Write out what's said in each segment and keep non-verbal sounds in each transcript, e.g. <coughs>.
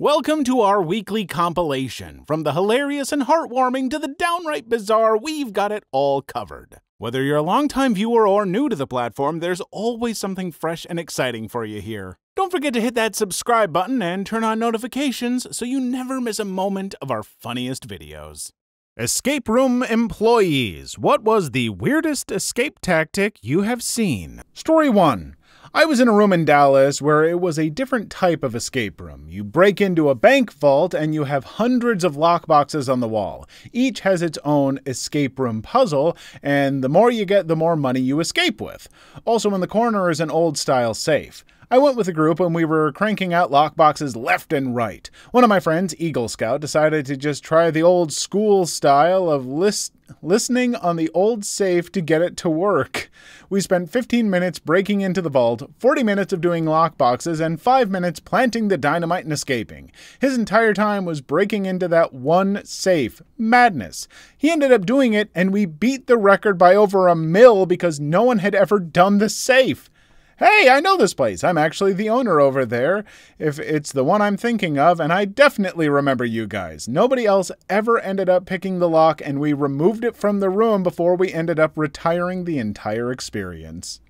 Welcome to our weekly compilation. From the hilarious and heartwarming to the downright bizarre, we've got it all covered. Whether you're a longtime viewer or new to the platform, there's always something fresh and exciting for you here. Don't forget to hit that subscribe button and turn on notifications so you never miss a moment of our funniest videos. Escape room employees. What was the weirdest escape tactic you have seen? Story 1. I was in a room in Dallas where it was a different type of escape room. You break into a bank vault and you have hundreds of lockboxes on the wall. Each has its own escape room puzzle, and the more you get, the more money you escape with. Also, in the corner is an old style safe. I went with a group and we were cranking out lockboxes left and right. One of my friends, Eagle Scout, decided to just try the old school style of list listening on the old safe to get it to work. We spent 15 minutes breaking into the vault, 40 minutes of doing lockboxes, and 5 minutes planting the dynamite and escaping. His entire time was breaking into that one safe. Madness. He ended up doing it, and we beat the record by over a mil because no one had ever done the safe. Hey, I know this place. I'm actually the owner over there, if it's the one I'm thinking of, and I definitely remember you guys. Nobody else ever ended up picking the lock, and we removed it from the room before we ended up retiring the entire experience.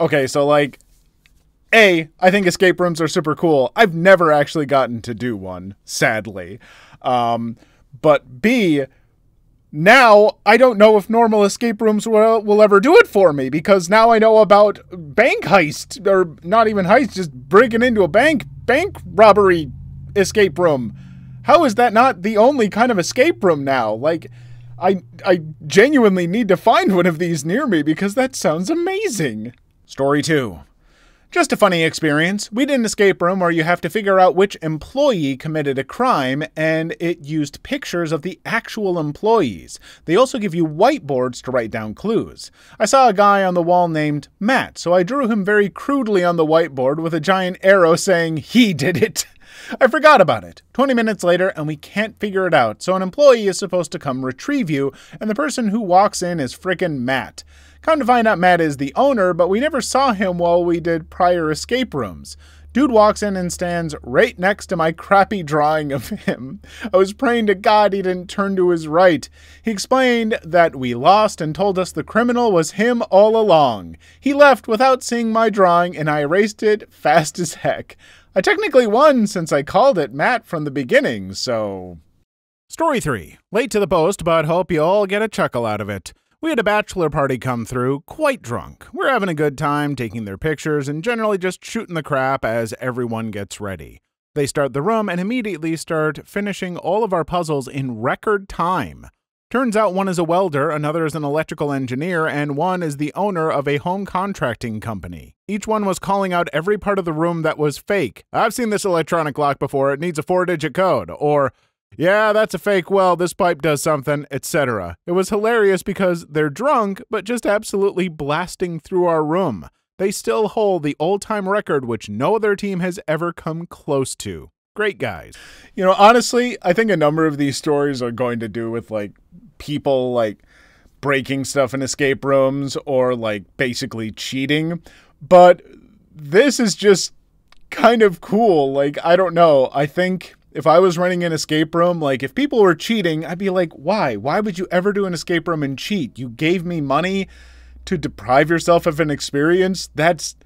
Okay, so like, A, I think escape rooms are super cool. I've never actually gotten to do one, sadly. Um, but B, now I don't know if normal escape rooms will, will ever do it for me because now I know about bank heist or not even heist, just breaking into a bank, bank robbery escape room. How is that not the only kind of escape room now? Like, I I genuinely need to find one of these near me because that sounds amazing. Story two. Just a funny experience. We did an escape room where you have to figure out which employee committed a crime, and it used pictures of the actual employees. They also give you whiteboards to write down clues. I saw a guy on the wall named Matt, so I drew him very crudely on the whiteboard with a giant arrow saying he did it. <laughs> I forgot about it. 20 minutes later, and we can't figure it out, so an employee is supposed to come retrieve you, and the person who walks in is frickin' Matt. Come to find out Matt is the owner, but we never saw him while we did prior escape rooms. Dude walks in and stands right next to my crappy drawing of him. I was praying to God he didn't turn to his right. He explained that we lost and told us the criminal was him all along. He left without seeing my drawing and I erased it fast as heck. I technically won since I called it Matt from the beginning, so. Story 3. Late to the post, but hope you all get a chuckle out of it. We had a bachelor party come through, quite drunk. We're having a good time, taking their pictures, and generally just shooting the crap as everyone gets ready. They start the room and immediately start finishing all of our puzzles in record time. Turns out one is a welder, another is an electrical engineer, and one is the owner of a home contracting company. Each one was calling out every part of the room that was fake. I've seen this electronic lock before, it needs a four digit code. Or, yeah, that's a fake well, this pipe does something, etc. It was hilarious because they're drunk, but just absolutely blasting through our room. They still hold the old time record, which no other team has ever come close to. Great guys. You know, honestly, I think a number of these stories are going to do with like people like breaking stuff in escape rooms or like basically cheating. But this is just kind of cool. Like, I don't know. I think if I was running an escape room, like if people were cheating, I'd be like, why? Why would you ever do an escape room and cheat? You gave me money to deprive yourself of an experience? That's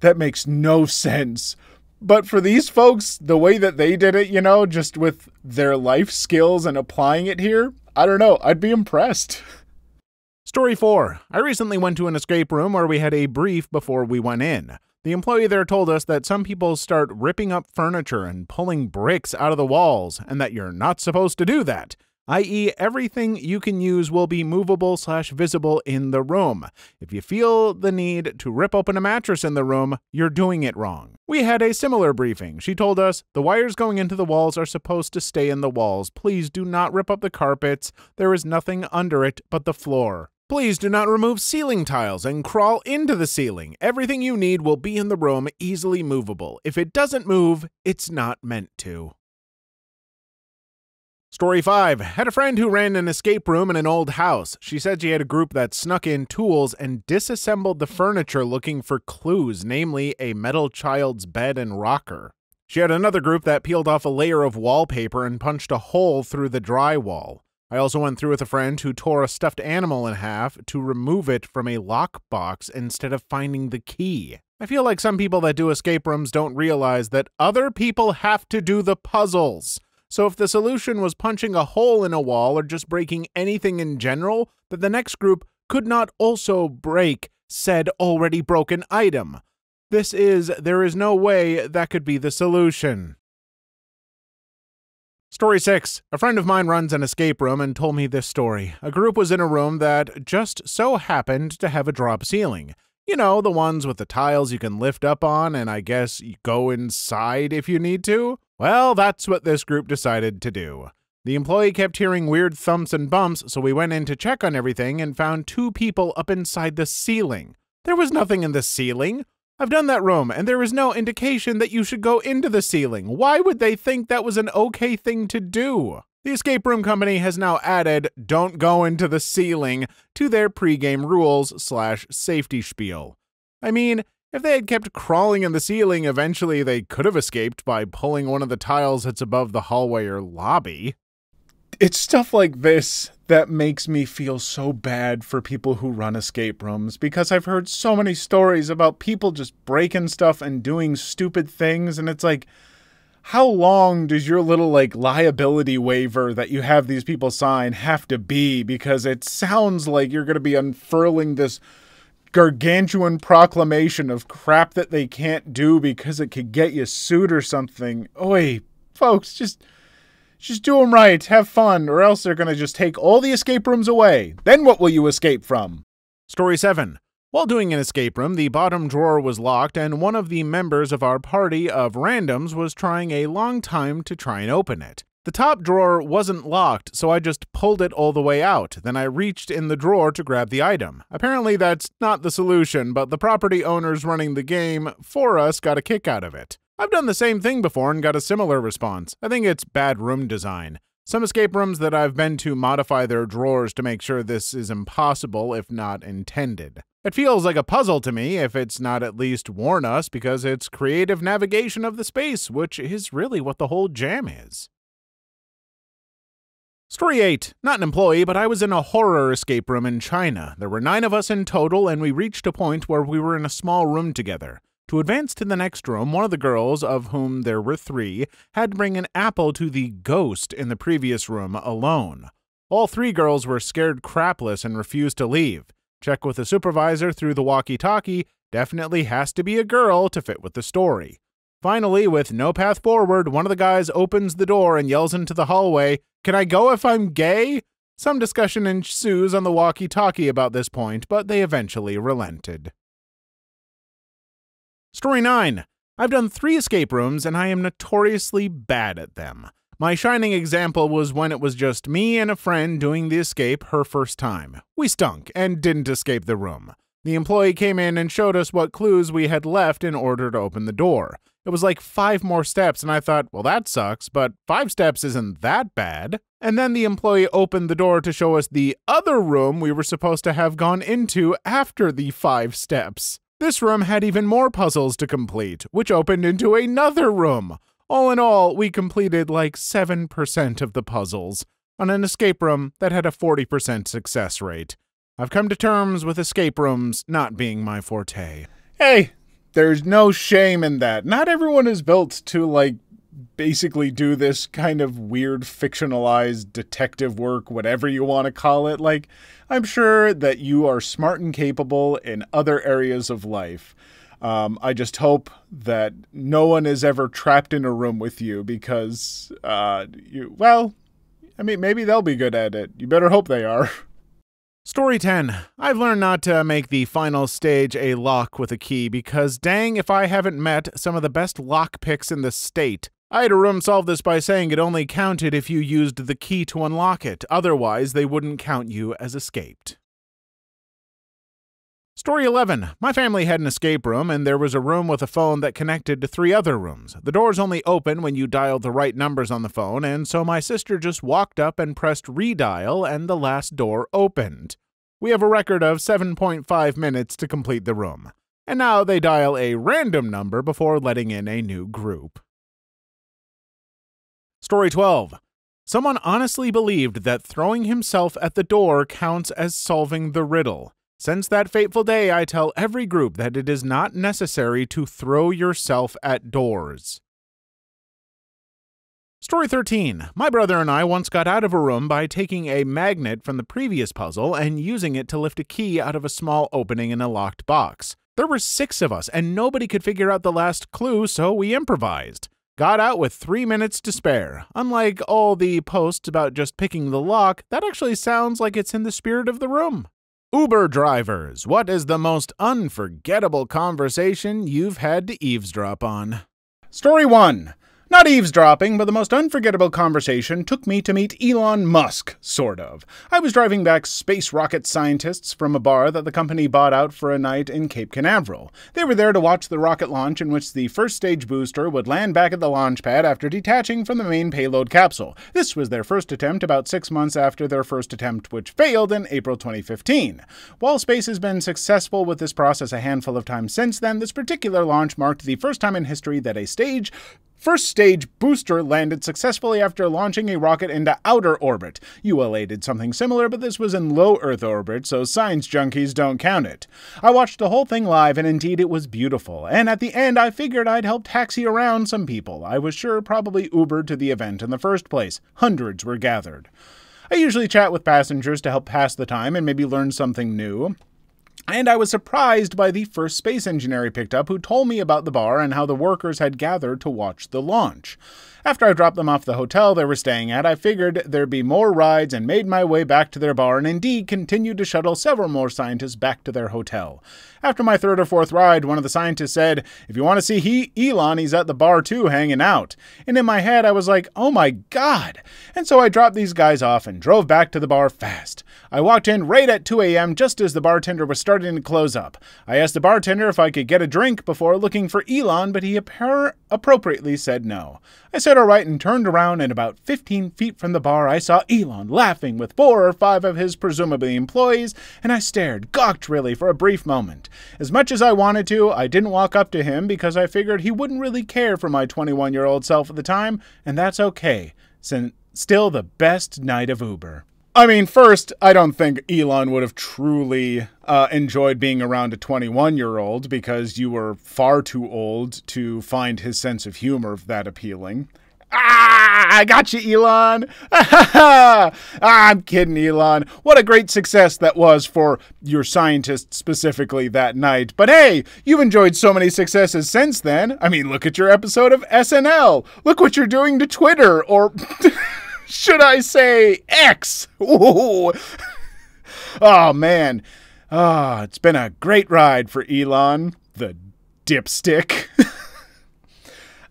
that makes no sense. But for these folks, the way that they did it, you know, just with their life skills and applying it here, I don't know, I'd be impressed. Story 4. I recently went to an escape room where we had a brief before we went in. The employee there told us that some people start ripping up furniture and pulling bricks out of the walls, and that you're not supposed to do that, i.e., everything you can use will be movable slash visible in the room. If you feel the need to rip open a mattress in the room, you're doing it wrong. We had a similar briefing. She told us the wires going into the walls are supposed to stay in the walls. Please do not rip up the carpets. There is nothing under it but the floor. Please do not remove ceiling tiles and crawl into the ceiling. Everything you need will be in the room, easily movable. If it doesn't move, it's not meant to. Story 5. Had a friend who ran an escape room in an old house. She said she had a group that snuck in tools and disassembled the furniture looking for clues, namely a metal child's bed and rocker. She had another group that peeled off a layer of wallpaper and punched a hole through the drywall. I also went through with a friend who tore a stuffed animal in half to remove it from a lockbox instead of finding the key. I feel like some people that do escape rooms don't realize that other people have to do the puzzles. So if the solution was punching a hole in a wall or just breaking anything in general, that the next group could not also break said already broken item. This is, there is no way that could be the solution. Story 6. A friend of mine runs an escape room and told me this story. A group was in a room that just so happened to have a drop ceiling. You know, the ones with the tiles you can lift up on and I guess go inside if you need to? Well, that's what this group decided to do. The employee kept hearing weird thumps and bumps, so we went in to check on everything and found two people up inside the ceiling. There was nothing in the ceiling. I've done that room, and there is no indication that you should go into the ceiling. Why would they think that was an okay thing to do? The escape room company has now added "Don't go into the ceiling" to their pregame rules slash safety spiel. I mean, if they had kept crawling in the ceiling, eventually they could have escaped by pulling one of the tiles that's above the hallway or lobby. It's stuff like this that makes me feel so bad for people who run escape rooms because I've heard so many stories about people just breaking stuff and doing stupid things and it's like how long does your little like liability waiver that you have these people sign have to be because it sounds like you're going to be unfurling this gargantuan proclamation of crap that they can't do because it could get you sued or something. Oi, folks, just just do them right, have fun, or else they're to just take all the escape rooms away. Then what will you escape from? Story 7. While doing an escape room, the bottom drawer was locked, and one of the members of our party of randoms was trying a long time to try and open it. The top drawer wasn't locked, so I just pulled it all the way out. Then I reached in the drawer to grab the item. Apparently, that's not the solution, but the property owners running the game for us got a kick out of it. I've done the same thing before and got a similar response. I think it's bad room design. Some escape rooms that I've been to modify their drawers to make sure this is impossible if not intended. It feels like a puzzle to me if it's not at least warn us because it's creative navigation of the space, which is really what the whole jam is. Story 8. Not an employee, but I was in a horror escape room in China. There were nine of us in total, and we reached a point where we were in a small room together. To advance to the next room, one of the girls, of whom there were three, had to bring an apple to the ghost in the previous room alone. All three girls were scared crapless and refused to leave. Check with the supervisor through the walkie talkie, definitely has to be a girl to fit with the story. Finally, with no path forward, one of the guys opens the door and yells into the hallway, Can I go if I'm gay? Some discussion ensues on the walkie talkie about this point, but they eventually relented. Story 9. I've done three escape rooms and I am notoriously bad at them. My shining example was when it was just me and a friend doing the escape her first time. We stunk and didn't escape the room. The employee came in and showed us what clues we had left in order to open the door. It was like five more steps, and I thought, well, that sucks, but five steps isn't that bad. And then the employee opened the door to show us the other room we were supposed to have gone into after the five steps. This room had even more puzzles to complete, which opened into another room. All in all, we completed like 7% of the puzzles on an escape room that had a 40% success rate. I've come to terms with escape rooms not being my forte. Hey, there's no shame in that. Not everyone is built to, like, basically do this kind of weird fictionalized detective work, whatever you want to call it. Like, I'm sure that you are smart and capable in other areas of life. Um, I just hope that no one is ever trapped in a room with you because, uh, you, well, I mean, maybe they'll be good at it. You better hope they are. <laughs> Story 10. I've learned not to make the final stage a lock with a key because dang if I haven't met some of the best lock picks in the state. I had a room solve this by saying it only counted if you used the key to unlock it, otherwise, they wouldn't count you as escaped. Story 11. My family had an escape room, and there was a room with a phone that connected to three other rooms. The doors only open when you dialed the right numbers on the phone, and so my sister just walked up and pressed redial, and the last door opened. We have a record of 7.5 minutes to complete the room. And now they dial a random number before letting in a new group. Story 12. Someone honestly believed that throwing himself at the door counts as solving the riddle. Since that fateful day, I tell every group that it is not necessary to throw yourself at doors. Story 13. My brother and I once got out of a room by taking a magnet from the previous puzzle and using it to lift a key out of a small opening in a locked box. There were six of us, and nobody could figure out the last clue, so we improvised. Got out with three minutes to spare. Unlike all the posts about just picking the lock, that actually sounds like it's in the spirit of the room. Uber drivers, what is the most unforgettable conversation you've had to eavesdrop on? Story 1 not eavesdropping, but the most unforgettable conversation took me to meet Elon Musk, sort of. I was driving back SpaceX rocket scientists from a bar that the company bought out for a night in Cape Canaveral. They were there to watch the rocket launch in which the first stage booster would land back at the launch pad after detaching from the main payload capsule. This was their first attempt about six months after their first attempt, which failed in April 2015. While SpaceX has been successful with this process a handful of times since then, this particular launch marked the first time in history that a stage First stage booster landed successfully after launching a rocket into outer orbit. ULA did something similar, but this was in low Earth orbit, so science junkies don't count it. I watched the whole thing live, and indeed it was beautiful. And at the end, I figured I'd help taxi around some people. I was sure probably Ubered to the event in the first place. Hundreds were gathered. I usually chat with passengers to help pass the time and maybe learn something new. And I was surprised by the first space engineer I picked up who told me about the bar and how the workers had gathered to watch the launch. After I dropped them off the hotel they were staying at, I figured there'd be more rides and made my way back to their bar and indeed continued to shuttle several more scientists back to their hotel. After my third or fourth ride, one of the scientists said, If you want to see he- Elon, he's at the bar too, hanging out. And in my head, I was like, Oh my god! And so I dropped these guys off and drove back to the bar fast. I walked in right at 2 a.m. just as the bartender was starting to close up. I asked the bartender if I could get a drink before looking for Elon, but he appropriately said no. I said all right and turned around, and about 15 feet from the bar, I saw Elon laughing with four or five of his presumably employees, and I stared, gawked really, for a brief moment. As much as I wanted to, I didn't walk up to him because I figured he wouldn't really care for my 21 year old self at the time, and that's okay, since still the best night of Uber. I mean, first, I don't think Elon would have truly uh, enjoyed being around a 21 year old because you were far too old to find his sense of humor that appealing. Ah, I got you, Elon. <laughs> I'm kidding, Elon. What a great success that was for your scientist specifically that night. But hey, you've enjoyed so many successes since then. I mean, look at your episode of SNL. Look what you're doing to Twitter or. <laughs> should I say X? <laughs> Oh man. Ah, oh, it's been a great ride for Elon, the dipstick.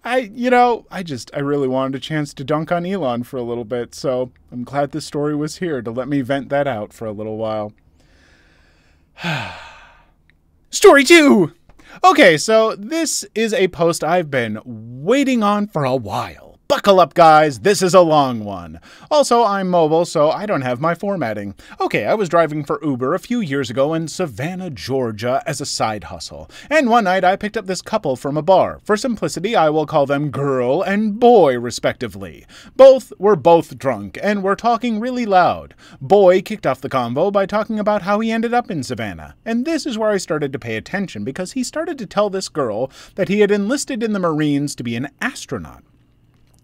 I, you know, I just, I really wanted a chance to dunk on Elon for a little bit, so I'm glad this story was here to let me vent that out for a little while. <sighs> story two! Okay, so this is a post I've been waiting on for a while. Buckle up, guys, this is a long one. Also, I'm mobile, so I don't have my formatting. Okay, I was driving for Uber a few years ago in Savannah, Georgia as a side hustle, and one night I picked up this couple from a bar. For simplicity, I will call them girl and boy, respectively. Both were both drunk and were talking really loud. Boy kicked off the convo by talking about how he ended up in Savannah, and this is where I started to pay attention because he started to tell this girl that he had enlisted in the Marines to be an astronaut.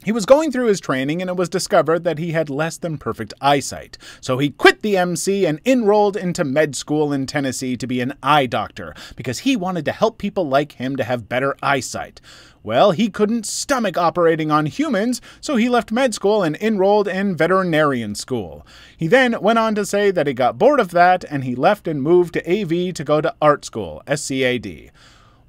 He was going through his training and it was discovered that he had less than perfect eyesight. So he quit the MC and enrolled into med school in Tennessee to be an eye doctor because he wanted to help people like him to have better eyesight. Well, he couldn't stomach operating on humans, so he left med school and enrolled in veterinarian school. He then went on to say that he got bored of that and he left and moved to AV to go to art school, SCAD.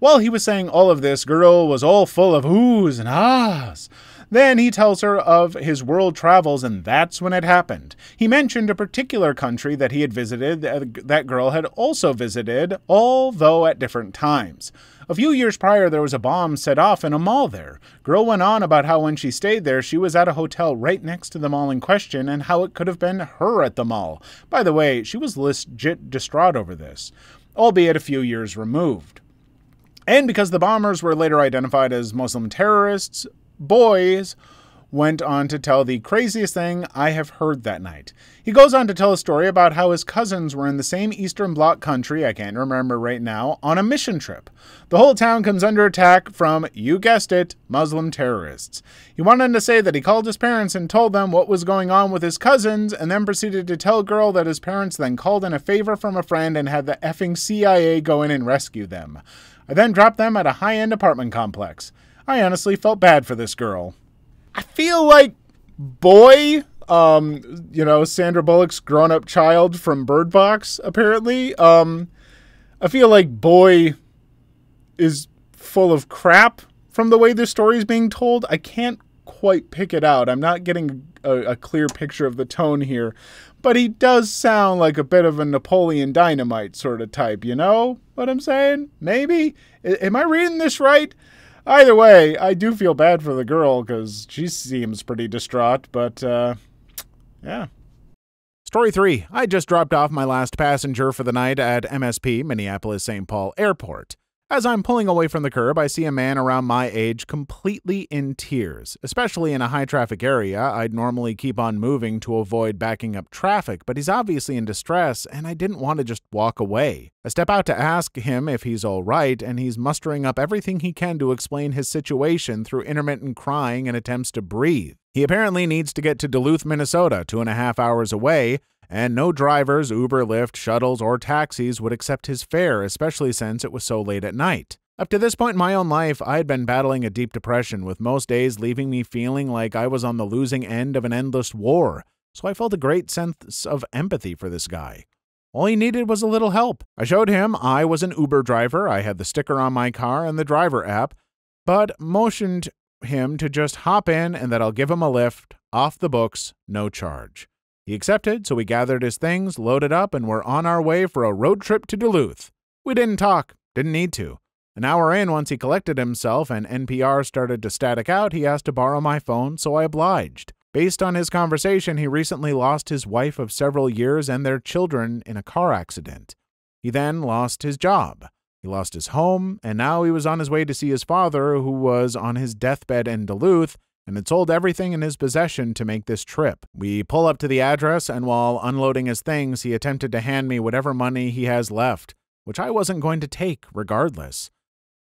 While he was saying all of this, Girl was all full of oohs and ahs. Then he tells her of his world travels, and that's when it happened. He mentioned a particular country that he had visited that, that girl had also visited, although at different times. A few years prior, there was a bomb set off in a mall there. Girl went on about how when she stayed there, she was at a hotel right next to the mall in question and how it could have been her at the mall. By the way, she was legit distraught over this, albeit a few years removed. And because the bombers were later identified as Muslim terrorists, boys went on to tell the craziest thing I have heard that night. He goes on to tell a story about how his cousins were in the same Eastern Bloc country, I can't remember right now, on a mission trip. The whole town comes under attack from, you guessed it, Muslim terrorists. He went on to say that he called his parents and told them what was going on with his cousins, and then proceeded to tell Girl that his parents then called in a favor from a friend and had the effing CIA go in and rescue them. I then dropped them at a high end apartment complex. I honestly felt bad for this girl. I feel like Boy, um, you know, Sandra Bullock's grown up child from Bird Box, apparently. Um, I feel like Boy is full of crap from the way this story is being told. I can't quite pick it out. I'm not getting a, a, clear picture of the tone here, but he does sound like a bit of a Napoleon Dynamite sort of type, you know what I'm saying? Maybe? I, am I reading this right? Either way, I do feel bad for the girl because she seems pretty distraught, but uh, yeah. Story 3. I just dropped off my last passenger for the night at MSP, Minneapolis St. Paul Airport. As I'm pulling away from the curb, I see a man around my age completely in tears. Especially in a high traffic area, I'd normally keep on moving to avoid backing up traffic, but he's obviously in distress, and I didn't want to just walk away. I step out to ask him if he's all right, and he's mustering up everything he can to explain his situation through intermittent crying and attempts to breathe. He apparently needs to get to Duluth, Minnesota, two and a half hours away, and no drivers, Uber, Lyft, shuttles, or taxis would accept his fare, especially since it was so late at night. Up to this point in my own life, I had been battling a deep depression, with most days leaving me feeling like I was on the losing end of an endless war, so I felt a great sense of empathy for this guy. All he needed was a little help. I showed him I was an Uber driver, I had the sticker on my car and the driver app, but motioned him to just hop in and that I'll give him a lift, off the books, no charge. He accepted, so we gathered his things, loaded up, and were on our way for a road trip to Duluth. We didn't talk, didn't need to. An hour in, once he collected himself and NPR started to static out, he asked to borrow my phone, so I obliged. Based on his conversation, he recently lost his wife of several years and their children in a car accident. He then lost his job. He lost his home, and now he was on his way to see his father, who was on his deathbed in Duluth, and had sold everything in his possession to make this trip. We pull up to the address, and while unloading his things, he attempted to hand me whatever money he has left, which I wasn't going to take regardless.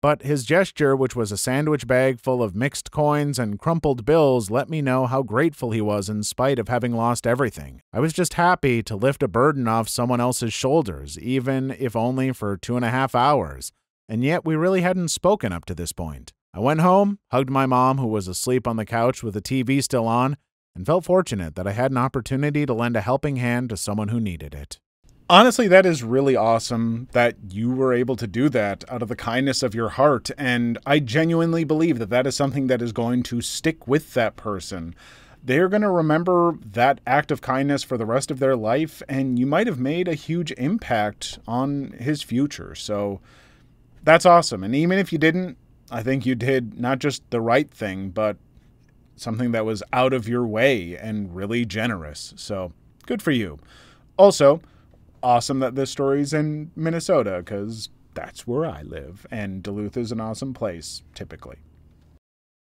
But his gesture, which was a sandwich bag full of mixed coins and crumpled bills, let me know how grateful he was in spite of having lost everything. I was just happy to lift a burden off someone else's shoulders, even if only for two and a half hours, and yet we really hadn't spoken up to this point. I went home, hugged my mom, who was asleep on the couch with the TV still on, and felt fortunate that I had an opportunity to lend a helping hand to someone who needed it. Honestly, that is really awesome that you were able to do that out of the kindness of your heart. And I genuinely believe that that is something that is going to stick with that person. They're going to remember that act of kindness for the rest of their life, and you might have made a huge impact on his future. So that's awesome. And even if you didn't, I think you did not just the right thing, but something that was out of your way and really generous. So good for you. Also, awesome that this story's in Minnesota because that's where I live, and Duluth is an awesome place, typically.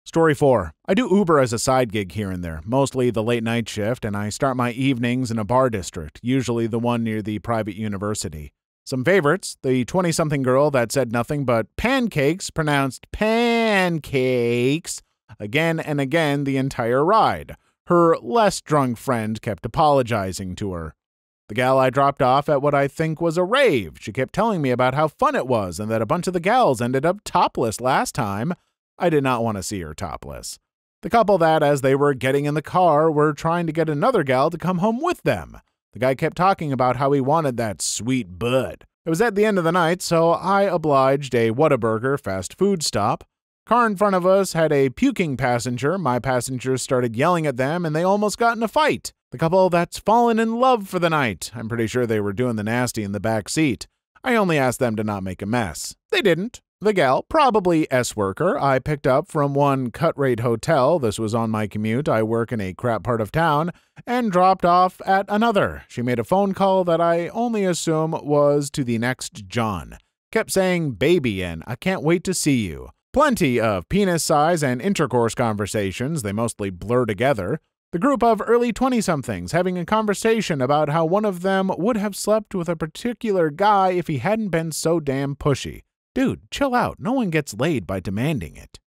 Story 4. I do Uber as a side gig here and there, mostly the late night shift, and I start my evenings in a bar district, usually the one near the private university. Some favorites the 20 something girl that said nothing but pancakes, pronounced pancakes, again and again the entire ride. Her less drunk friend kept apologizing to her. The gal I dropped off at what I think was a rave. She kept telling me about how fun it was and that a bunch of the gals ended up topless last time. I did not want to see her topless. The couple that, as they were getting in the car, were trying to get another gal to come home with them. The guy kept talking about how he wanted that sweet bud. It was at the end of the night, so I obliged a Whataburger fast food stop. Car in front of us had a puking passenger. My passengers started yelling at them, and they almost got in a fight. The couple that's fallen in love for the night. I'm pretty sure they were doing the nasty in the back seat. I only asked them to not make a mess. They didn't. The gal, probably S worker, I picked up from one cut rate hotel. This was on my commute. I work in a crap part of town, and dropped off at another. She made a phone call that I only assume was to the next John. Kept saying baby and I can't wait to see you. Plenty of penis size and intercourse conversations, they mostly blur together. The group of early 20 somethings having a conversation about how one of them would have slept with a particular guy if he hadn't been so damn pushy. Dude, chill out. No one gets laid by demanding it.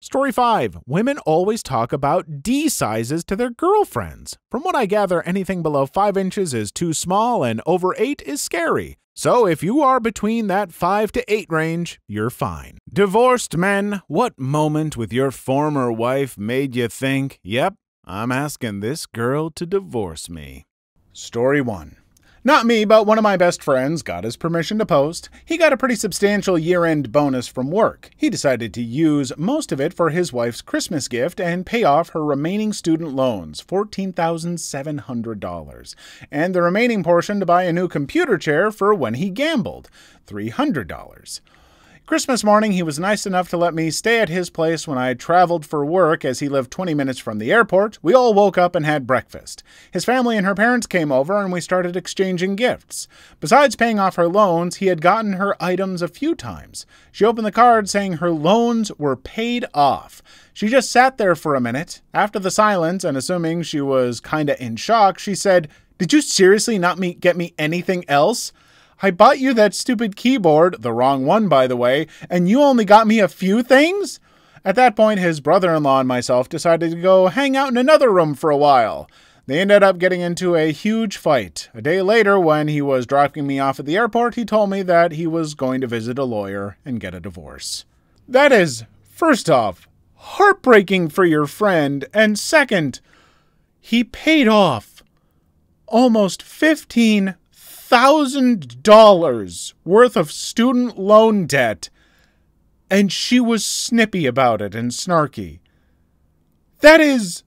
Story 5. Women always talk about D sizes to their girlfriends. From what I gather, anything below 5 inches is too small and over 8 is scary. So if you are between that 5 to 8 range, you're fine. Divorced men, what moment with your former wife made you think, yep, I'm asking this girl to divorce me? Story 1. Not me, but one of my best friends got his permission to post. He got a pretty substantial year end bonus from work. He decided to use most of it for his wife's Christmas gift and pay off her remaining student loans, $14,700, and the remaining portion to buy a new computer chair for when he gambled, $300. Christmas morning, he was nice enough to let me stay at his place when I traveled for work as he lived 20 minutes from the airport. We all woke up and had breakfast. His family and her parents came over and we started exchanging gifts. Besides paying off her loans, he had gotten her items a few times. She opened the card saying her loans were paid off. She just sat there for a minute. After the silence, and assuming she was kinda in shock, she said, Did you seriously not me- get me anything else? I bought you that stupid keyboard, the wrong one, by the way, and you only got me a few things? At that point, his brother in law and myself decided to go hang out in another room for a while. They ended up getting into a huge fight. A day later, when he was dropping me off at the airport, he told me that he was going to visit a lawyer and get a divorce. That is, first off, heartbreaking for your friend, and second, he paid off almost fifteen $1,000 worth of student loan debt, and she was snippy about it and snarky. That is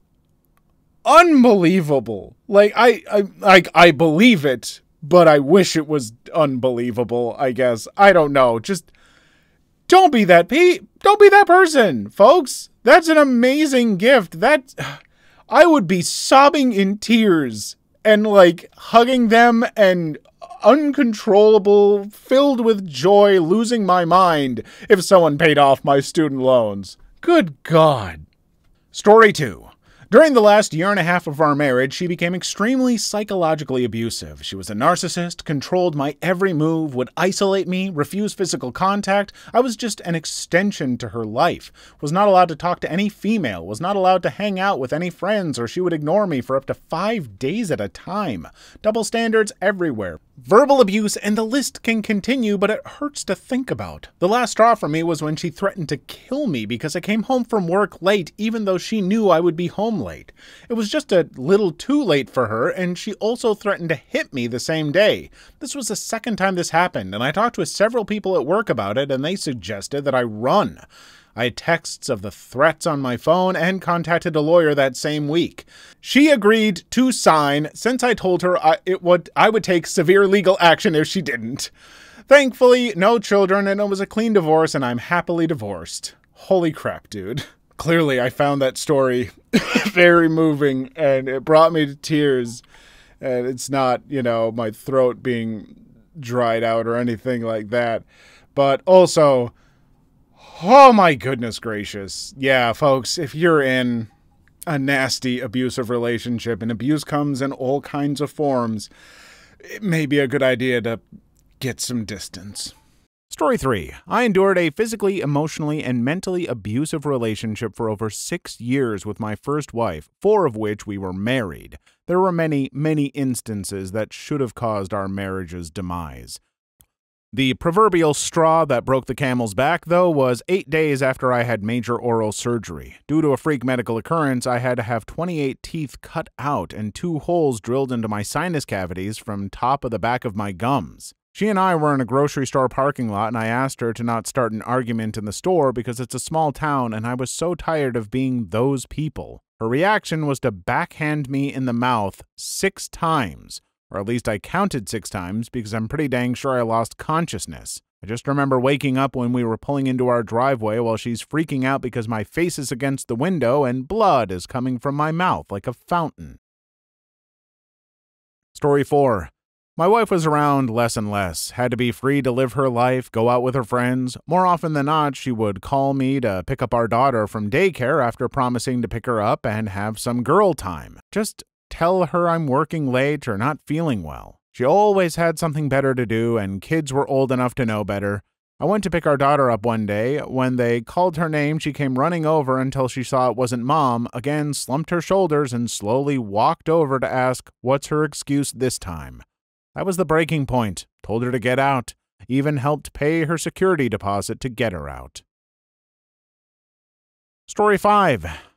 unbelievable. Like I, I like I believe it, but I wish it was unbelievable, I guess. I don't know. Just don't be that pe don't be that person, folks. That's an amazing gift. That <sighs> I would be sobbing in tears and like hugging them and uncontrollable, filled with joy, losing my mind if someone paid off my student loans. Good God. Story 2. During the last year and a half of our marriage, she became extremely psychologically abusive. She was a narcissist, controlled my every move, would isolate me, refuse physical contact. I was just an extension to her life. Was not allowed to talk to any female, was not allowed to hang out with any friends, or she would ignore me for up to five days at a time. Double standards everywhere. Verbal abuse, and the list can continue, but it hurts to think about. The last straw for me was when she threatened to kill me because I came home from work late, even though she knew I would be home late. It was just a little too late for her, and she also threatened to hit me the same day. This was the second time this happened, and I talked with several people at work about it, and they suggested that I run. I had texts of the threats on my phone and contacted a lawyer that same week. She agreed to sign since I told her I, it would I would take severe legal action if she didn't. Thankfully, no children and it was a clean divorce and I'm happily divorced. Holy crap, dude. Clearly, I found that story <coughs> very moving and it brought me to tears. And it's not, you know, my throat being dried out or anything like that. But also, Oh my goodness gracious. Yeah, folks, if you're in a nasty abusive relationship and abuse comes in all kinds of forms, it may be a good idea to get some distance. Story 3. I endured a physically, emotionally, and mentally abusive relationship for over six years with my first wife, four of which we were married. There were many, many instances that should have caused our marriage's demise. The proverbial straw that broke the camel's back, though, was eight days after I had major oral surgery. Due to a freak medical occurrence, I had to have 28 teeth cut out and two holes drilled into my sinus cavities from top of the back of my gums. She and I were in a grocery store parking lot, and I asked her to not start an argument in the store because it's a small town and I was so tired of being those people. Her reaction was to backhand me in the mouth six times or at least I counted six times because I'm pretty dang sure I lost consciousness. I just remember waking up when we were pulling into our driveway while she's freaking out because my face is against the window and blood is coming from my mouth like a fountain. Story 4. My wife was around less and less, had to be free to live her life, go out with her friends. More often than not, she would call me to pick up our daughter from daycare after promising to pick her up and have some girl time. Just tell her I'm working late or not feeling well. She always had something better to do, and kids were old enough to know better. I went to pick our daughter up one day. When they called her name, she came running over until she saw it wasn't mom, again slumped her shoulders, and slowly walked over to ask, What's her excuse this time? That was the breaking point. Told her to get out. Even helped pay her security deposit to get her out. Story 5.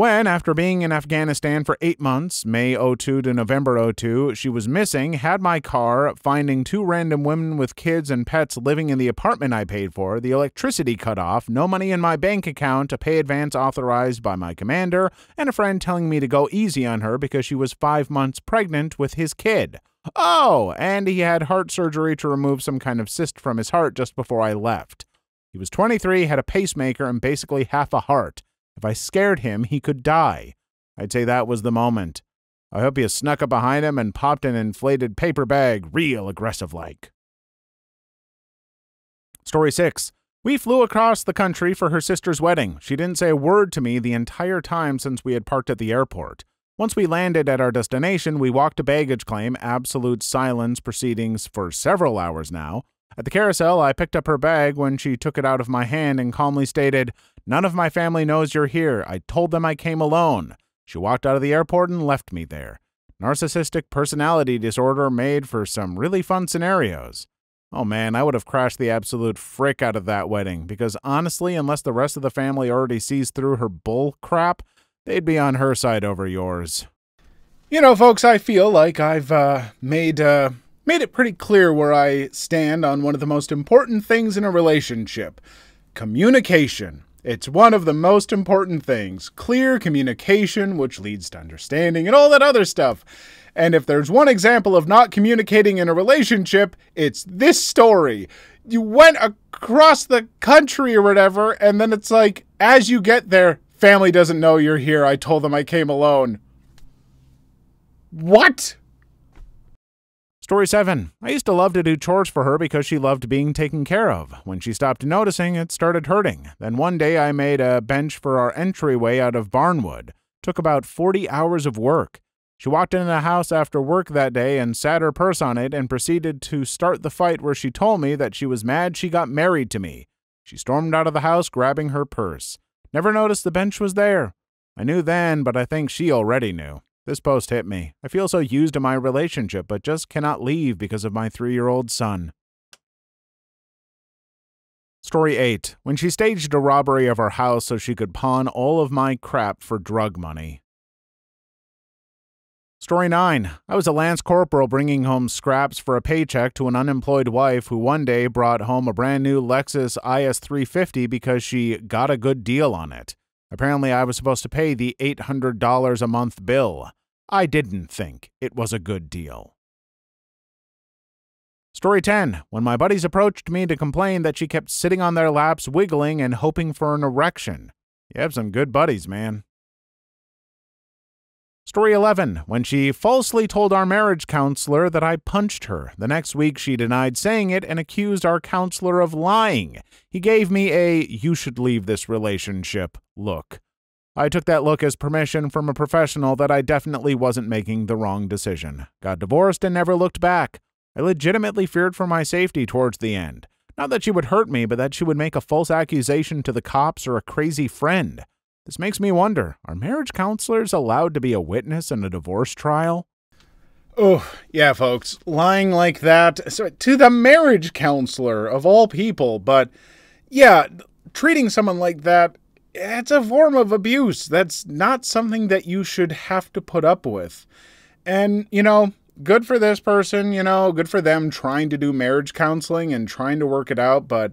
When, after being in Afghanistan for eight months, May 02 to November 02, she was missing, had my car, finding two random women with kids and pets living in the apartment I paid for, the electricity cut off, no money in my bank account, a pay advance authorized by my commander, and a friend telling me to go easy on her because she was five months pregnant with his kid. Oh, and he had heart surgery to remove some kind of cyst from his heart just before I left. He was 23, had a pacemaker, and basically half a heart. If I scared him, he could die. I'd say that was the moment. I hope you snuck up behind him and popped an inflated paper bag real aggressive like. Story 6. We flew across the country for her sister's wedding. She didn't say a word to me the entire time since we had parked at the airport. Once we landed at our destination, we walked to baggage claim, absolute silence proceedings for several hours now. At the carousel, I picked up her bag when she took it out of my hand and calmly stated, None of my family knows you're here. I told them I came alone. She walked out of the airport and left me there. Narcissistic personality disorder made for some really fun scenarios. Oh man, I would have crashed the absolute frick out of that wedding because honestly, unless the rest of the family already sees through her bull crap, they'd be on her side over yours. You know, folks, I feel like I've uh, made uh, made it pretty clear where I stand on one of the most important things in a relationship: communication. It's one of the most important things. Clear communication, which leads to understanding and all that other stuff. And if there's one example of not communicating in a relationship, it's this story. You went across the country or whatever, and then it's like, as you get there, family doesn't know you're here. I told them I came alone. What? Story 7. I used to love to do chores for her because she loved being taken care of. When she stopped noticing, it started hurting. Then one day I made a bench for our entryway out of barnwood. Took about 40 hours of work. She walked into the house after work that day and sat her purse on it and proceeded to start the fight where she told me that she was mad she got married to me. She stormed out of the house grabbing her purse. Never noticed the bench was there. I knew then, but I think she already knew. This post hit me. I feel so used in my relationship, but just cannot leave because of my three year old son. Story 8. When she staged a robbery of our house so she could pawn all of my crap for drug money. Story 9. I was a Lance Corporal bringing home scraps for a paycheck to an unemployed wife who one day brought home a brand new Lexus IS 350 because she got a good deal on it. Apparently, I was supposed to pay the $800 a month bill. I didn't think it was a good deal. Story 10. When my buddies approached me to complain that she kept sitting on their laps, wiggling and hoping for an erection. You have some good buddies, man. Story 11. When she falsely told our marriage counselor that I punched her. The next week, she denied saying it and accused our counselor of lying. He gave me a, you should leave this relationship look. I took that look as permission from a professional that I definitely wasn't making the wrong decision. Got divorced and never looked back. I legitimately feared for my safety towards the end. Not that she would hurt me, but that she would make a false accusation to the cops or a crazy friend. This makes me wonder are marriage counselors allowed to be a witness in a divorce trial? Oh, yeah, folks. Lying like that to the marriage counselor of all people. But yeah, treating someone like that it's a form of abuse. That's not something that you should have to put up with. And, you know, good for this person, you know, good for them trying to do marriage counseling and trying to work it out, but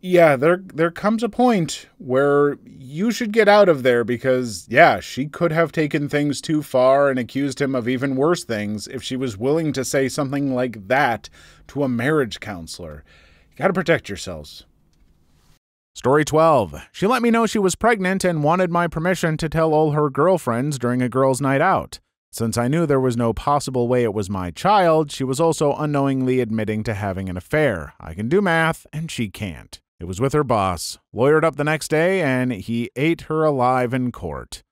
yeah, there there comes a point where you should get out of there because yeah, she could have taken things too far and accused him of even worse things if she was willing to say something like that to a marriage counselor. You got to protect yourselves. Story 12. She let me know she was pregnant and wanted my permission to tell all her girlfriends during a girls' night out. Since I knew there was no possible way it was my child, she was also unknowingly admitting to having an affair. I can do math, and she can't. It was with her boss, lawyered up the next day, and he ate her alive in court.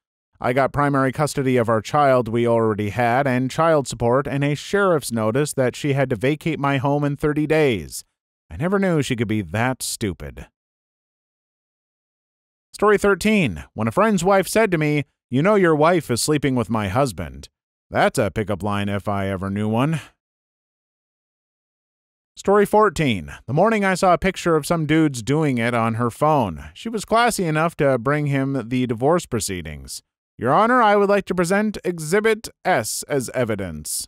I got primary custody of our child we already had, and child support, and a sheriff's notice that she had to vacate my home in 30 days. I never knew she could be that stupid. Story 13. When a friend's wife said to me, You know your wife is sleeping with my husband. That's a pickup line if I ever knew one. Story 14. The morning I saw a picture of some dudes doing it on her phone. She was classy enough to bring him the divorce proceedings. Your Honor, I would like to present Exhibit S as evidence.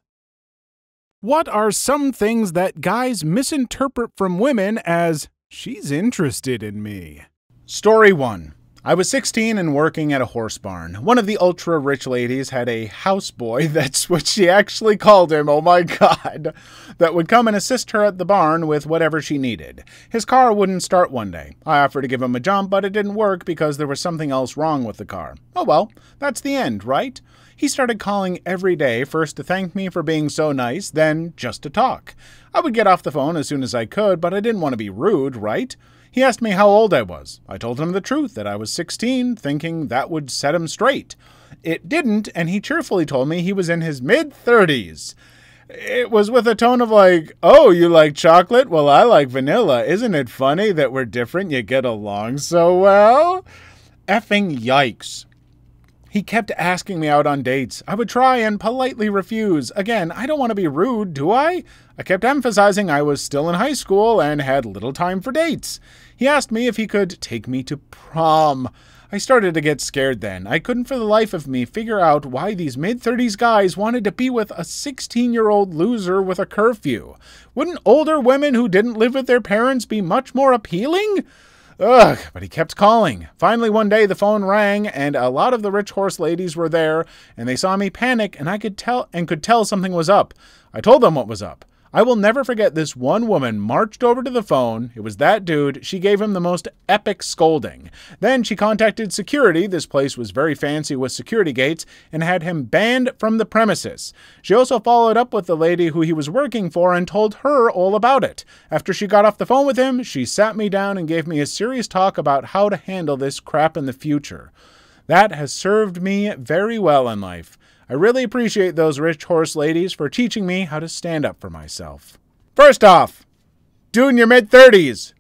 What are some things that guys misinterpret from women as, she's interested in me? Story 1. I was 16 and working at a horse barn. One of the ultra rich ladies had a houseboy, <laughs> that's what she actually called him, oh my god, that would come and assist her at the barn with whatever she needed. His car wouldn't start one day. I offered to give him a jump, but it didn't work because there was something else wrong with the car. Oh well, that's the end, right? He started calling every day, first to thank me for being so nice, then just to talk. I would get off the phone as soon as I could, but I didn't want to be rude, right? He asked me how old I was. I told him the truth, that I was 16, thinking that would set him straight. It didn't, and he cheerfully told me he was in his mid 30s. It was with a tone of like, Oh, you like chocolate? Well, I like vanilla. Isn't it funny that we're different You get along so well? Effing yikes. He kept asking me out on dates. I would try and politely refuse. Again, I don't want to be rude, do I? I kept emphasizing I was still in high school and had little time for dates. He asked me if he could take me to prom. I started to get scared then. I couldn't for the life of me figure out why these mid 30s guys wanted to be with a 16 year old loser with a curfew. Wouldn't older women who didn't live with their parents be much more appealing? Ugh, but he kept calling. Finally, one day the phone rang, and a lot of the rich horse ladies were there, and they saw me panic, and I could tell and could tell something was up. I told them what was up. I will never forget this one woman marched over to the phone. It was that dude. She gave him the most epic scolding. Then she contacted security. This place was very fancy with security gates and had him banned from the premises. She also followed up with the lady who he was working for and told her all about it. After she got off the phone with him, she sat me down and gave me a serious talk about how to handle this crap in the future. That has served me very well in life. I really appreciate those rich horse ladies for teaching me how to stand up for myself. First off, dude in your mid 30s.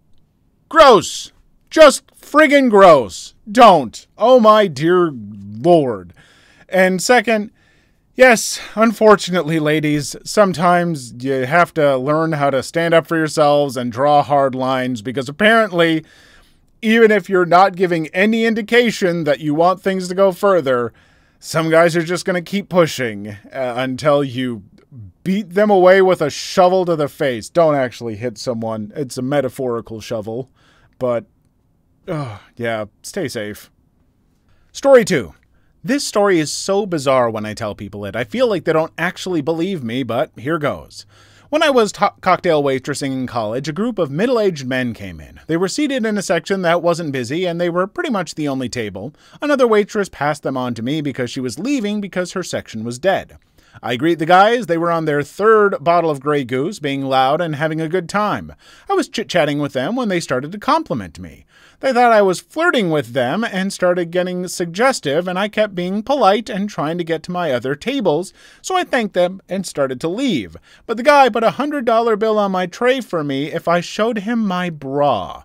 Gross. Just friggin' gross. Don't. Oh my dear lord. And second, yes, unfortunately, ladies, sometimes you have to learn how to stand up for yourselves and draw hard lines because apparently, even if you're not giving any indication that you want things to go further, some guys are just going to keep pushing uh, until you beat them away with a shovel to the face. Don't actually hit someone. It's a metaphorical shovel. But, uh, yeah, stay safe. Story 2. This story is so bizarre when I tell people it. I feel like they don't actually believe me, but here goes. When I was cocktail waitressing in college, a group of middle aged men came in. They were seated in a section that wasn't busy, and they were pretty much the only table. Another waitress passed them on to me because she was leaving because her section was dead. I greet the guys. They were on their third bottle of Grey Goose, being loud and having a good time. I was chit chatting with them when they started to compliment me. They thought I was flirting with them and started getting suggestive, and I kept being polite and trying to get to my other tables, so I thanked them and started to leave. But the guy put a hundred dollar bill on my tray for me if I showed him my bra.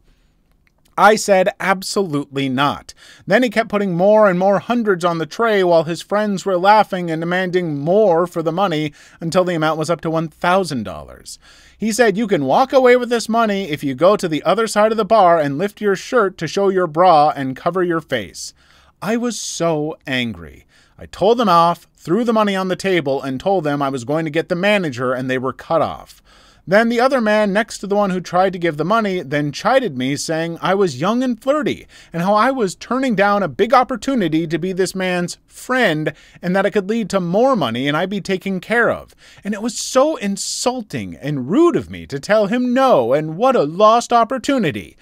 I said absolutely not. Then he kept putting more and more hundreds on the tray while his friends were laughing and demanding more for the money until the amount was up to $1,000. He said you can walk away with this money if you go to the other side of the bar and lift your shirt to show your bra and cover your face. I was so angry. I told them off, threw the money on the table, and told them I was going to get the manager and they were cut off. Then the other man next to the one who tried to give the money then chided me, saying I was young and flirty, and how I was turning down a big opportunity to be this man's friend, and that it could lead to more money and I'd be taken care of. And it was so insulting and rude of me to tell him no, and what a lost opportunity.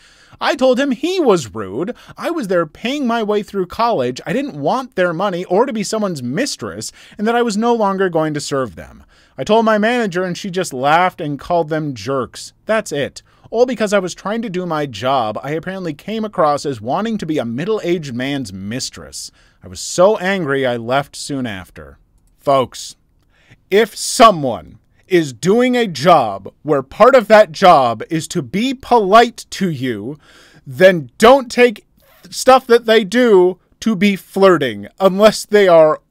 I told him he was rude. I was there paying my way through college. I didn't want their money or to be someone's mistress, and that I was no longer going to serve them. I told my manager, and she just laughed and called them jerks. That's it. All because I was trying to do my job, I apparently came across as wanting to be a middle aged man's mistress. I was so angry I left soon after. Folks, if someone is doing a job where part of that job is to be polite to you, then don't take stuff that they do to be flirting unless they are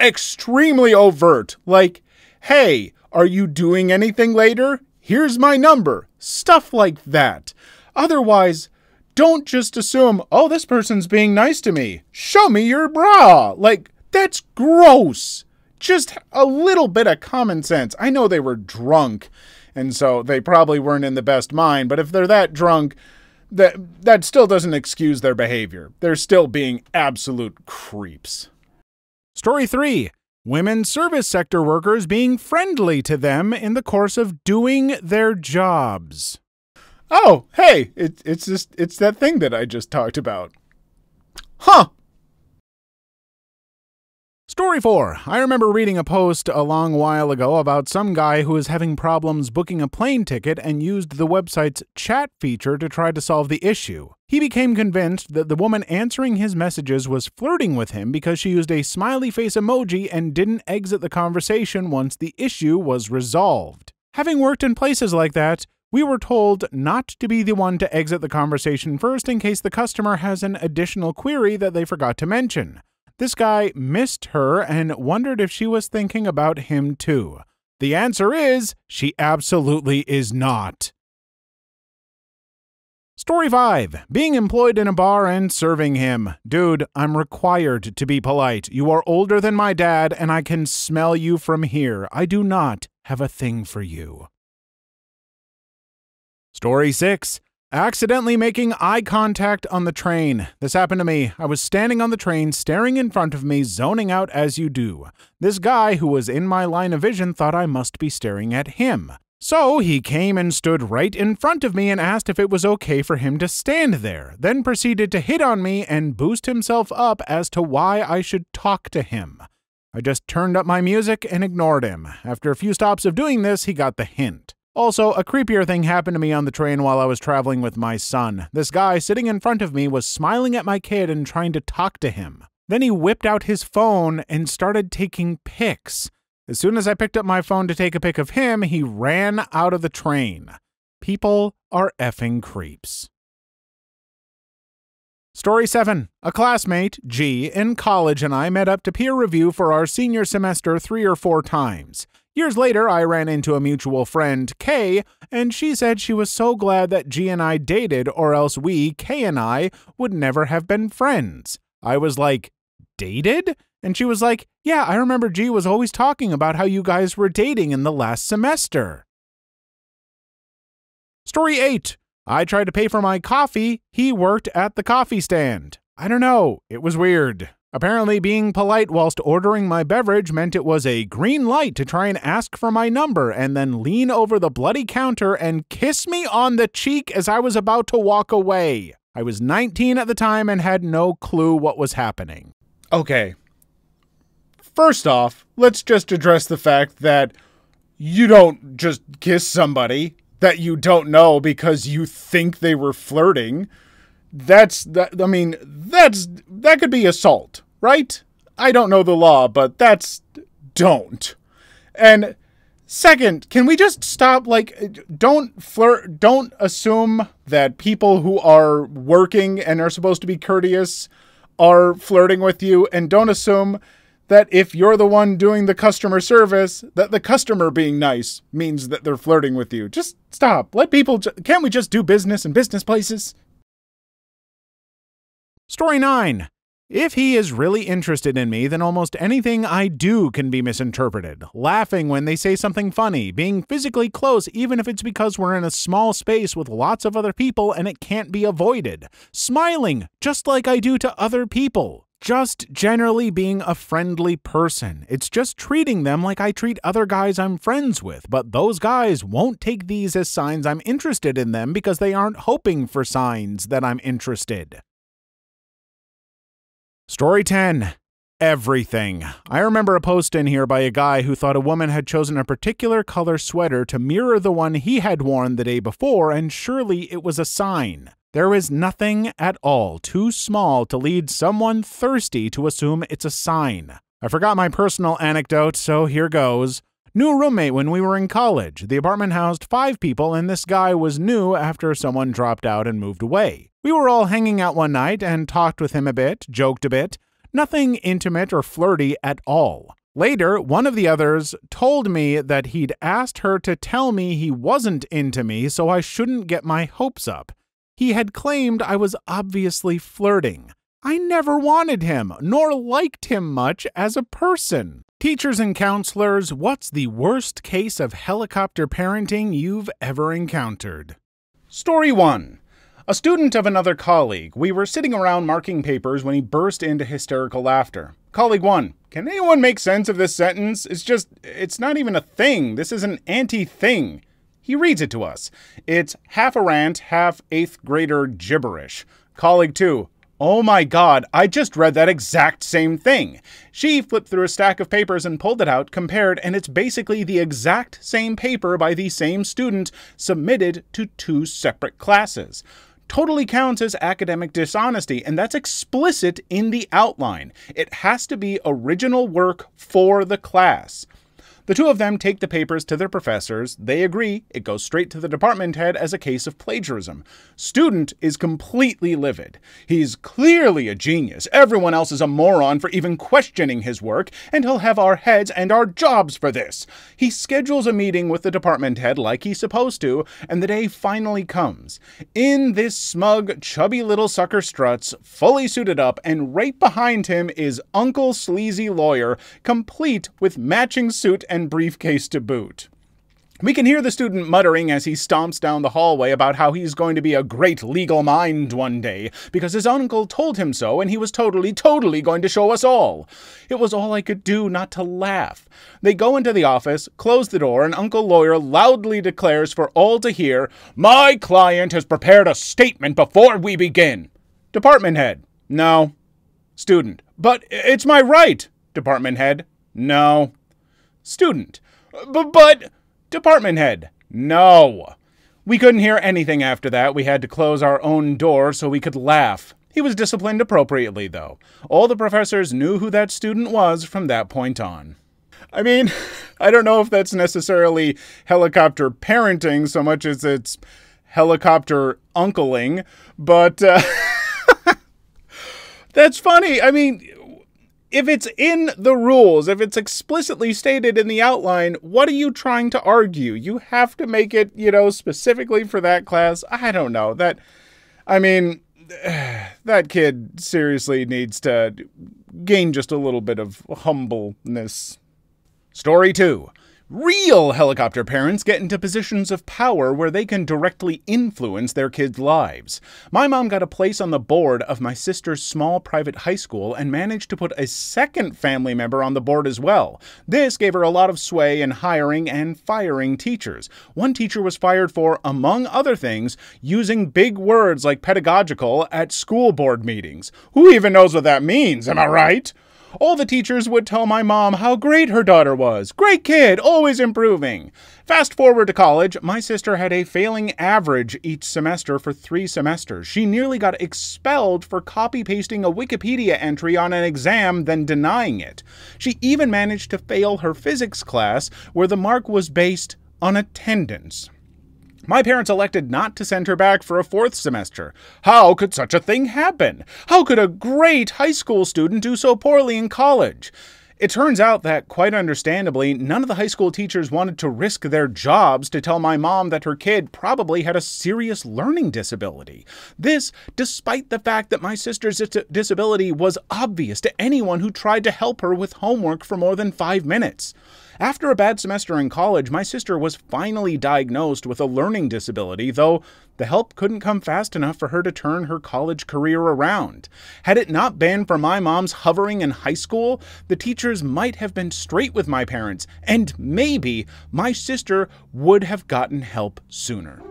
extremely overt. Like, hey, are you doing anything later? Here's my number. Stuff like that. Otherwise, don't just assume, oh, this person's being nice to me. Show me your bra. Like, that's gross just a little bit of common sense. I know they were drunk, and so they probably weren't in the best mind, but if they're that drunk, that that still doesn't excuse their behavior. They're still being absolute creeps. Story 3. Women service sector workers being friendly to them in the course of doing their jobs. Oh, hey, it, it's just it's that thing that I just talked about. Huh. Story 4. I remember reading a post a long while ago about some guy who was having problems booking a plane ticket and used the website's chat feature to try to solve the issue. He became convinced that the woman answering his messages was flirting with him because she used a smiley face emoji and didn't exit the conversation once the issue was resolved. Having worked in places like that, we were told not to be the one to exit the conversation first in case the customer has an additional query that they forgot to mention. This guy missed her and wondered if she was thinking about him too. The answer is she absolutely is not. Story 5 Being employed in a bar and serving him. Dude, I'm required to be polite. You are older than my dad, and I can smell you from here. I do not have a thing for you. Story 6 Accidentally making eye contact on the train. This happened to me. I was standing on the train, staring in front of me, zoning out as you do. This guy who was in my line of vision thought I must be staring at him. So he came and stood right in front of me and asked if it was okay for him to stand there, then proceeded to hit on me and boost himself up as to why I should talk to him. I just turned up my music and ignored him. After a few stops of doing this, he got the hint. Also, a creepier thing happened to me on the train while I was traveling with my son. This guy sitting in front of me was smiling at my kid and trying to talk to him. Then he whipped out his phone and started taking pics. As soon as I picked up my phone to take a pic of him, he ran out of the train. People are effing creeps. Story 7. A classmate, G, in college and I met up to peer review for our senior semester three or four times. Years later, I ran into a mutual friend, Kay, and she said she was so glad that G and I dated, or else we, Kay and I, would never have been friends. I was like, Dated? And she was like, Yeah, I remember G was always talking about how you guys were dating in the last semester. Story 8. I tried to pay for my coffee. He worked at the coffee stand. I don't know. It was weird. Apparently, being polite whilst ordering my beverage meant it was a green light to try and ask for my number and then lean over the bloody counter and kiss me on the cheek as I was about to walk away. I was 19 at the time and had no clue what was happening. Okay. First off, let's just address the fact that you don't just kiss somebody that you don't know because you think they were flirting. That's that I mean, that's that could be assault right? I don't know the law, but that's don't. And second, can we just stop like don't flirt don't assume that people who are working and are supposed to be courteous are flirting with you and don't assume that if you're the one doing the customer service, that the customer being nice means that they're flirting with you. Just stop. Let people. Ju- can't we just do business in business places? Story 9 if he is really interested in me, then almost anything I do can be misinterpreted. Laughing when they say something funny, being physically close even if it's because we're in a small space with lots of other people and it can't be avoided, smiling just like I do to other people, just generally being a friendly person. It's just treating them like I treat other guys I'm friends with, but those guys won't take these as signs I'm interested in them because they aren't hoping for signs that I'm interested. Story 10 Everything. I remember a post in here by a guy who thought a woman had chosen a particular color sweater to mirror the one he had worn the day before, and surely it was a sign. There is nothing at all too small to lead someone thirsty to assume it's a sign. I forgot my personal anecdote, so here goes. New roommate when we were in college. The apartment housed five people, and this guy was new after someone dropped out and moved away. We were all hanging out one night and talked with him a bit, joked a bit. Nothing intimate or flirty at all. Later, one of the others told me that he'd asked her to tell me he wasn't into me so I shouldn't get my hopes up. He had claimed I was obviously flirting. I never wanted him, nor liked him much as a person. Teachers and counselors, what's the worst case of helicopter parenting you've ever encountered? Story 1. A student of another colleague. We were sitting around marking papers when he burst into hysterical laughter. Colleague 1. Can anyone make sense of this sentence? It's just, it's not even a thing. This is an anti thing. He reads it to us. It's half a rant, half eighth grader gibberish. Colleague 2. Oh my god, I just read that exact same thing. She flipped through a stack of papers and pulled it out, compared, and it's basically the exact same paper by the same student submitted to two separate classes. Totally counts as academic dishonesty, and that's explicit in the outline. It has to be original work for the class. The two of them take the papers to their professors. They agree. It goes straight to the department head as a case of plagiarism. Student is completely livid. He's clearly a genius. Everyone else is a moron for even questioning his work, and he'll have our heads and our jobs for this. He schedules a meeting with the department head like he's supposed to, and the day finally comes. In this smug, chubby little sucker struts, fully suited up, and right behind him is Uncle Sleazy Lawyer, complete with matching suit and and briefcase to boot. We can hear the student muttering as he stomps down the hallway about how he's going to be a great legal mind one day, because his uncle told him so and he was totally, totally going to show us all. It was all I could do not to laugh. They go into the office, close the door, and Uncle Lawyer loudly declares for all to hear, My client has prepared a statement before we begin. Department head, no. Student, but it's my right. Department head, no. Student. B- but. Department head. No. We couldn't hear anything after that. We had to close our own door so we could laugh. He was disciplined appropriately, though. All the professors knew who that student was from that point on. I mean, <laughs> I don't know if that's necessarily helicopter parenting so much as it's helicopter uncling, but uh, <laughs> that's funny. I mean, if it's in the rules, if it's explicitly stated in the outline, what are you trying to argue? You have to make it, you know, specifically for that class. I don't know. That I mean, <sighs> that kid seriously needs to gain just a little bit of humbleness. Story 2. Real helicopter parents get into positions of power where they can directly influence their kids' lives. My mom got a place on the board of my sister's small private high school and managed to put a second family member on the board as well. This gave her a lot of sway in hiring and firing teachers. One teacher was fired for, among other things, using big words like pedagogical at school board meetings. Who even knows what that means, am I right? All the teachers would tell my mom how great her daughter was. Great kid, always improving. Fast forward to college, my sister had a failing average each semester for three semesters. She nearly got expelled for copy pasting a Wikipedia entry on an exam, then denying it. She even managed to fail her physics class, where the mark was based on attendance. My parents elected not to send her back for a fourth semester. How could such a thing happen? How could a great high school student do so poorly in college? It turns out that, quite understandably, none of the high school teachers wanted to risk their jobs to tell my mom that her kid probably had a serious learning disability. This, despite the fact that my sister's dis disability was obvious to anyone who tried to help her with homework for more than five minutes. After a bad semester in college, my sister was finally diagnosed with a learning disability, though the help couldn't come fast enough for her to turn her college career around. Had it not been for my mom's hovering in high school, the teachers might have been straight with my parents, and maybe my sister would have gotten help sooner.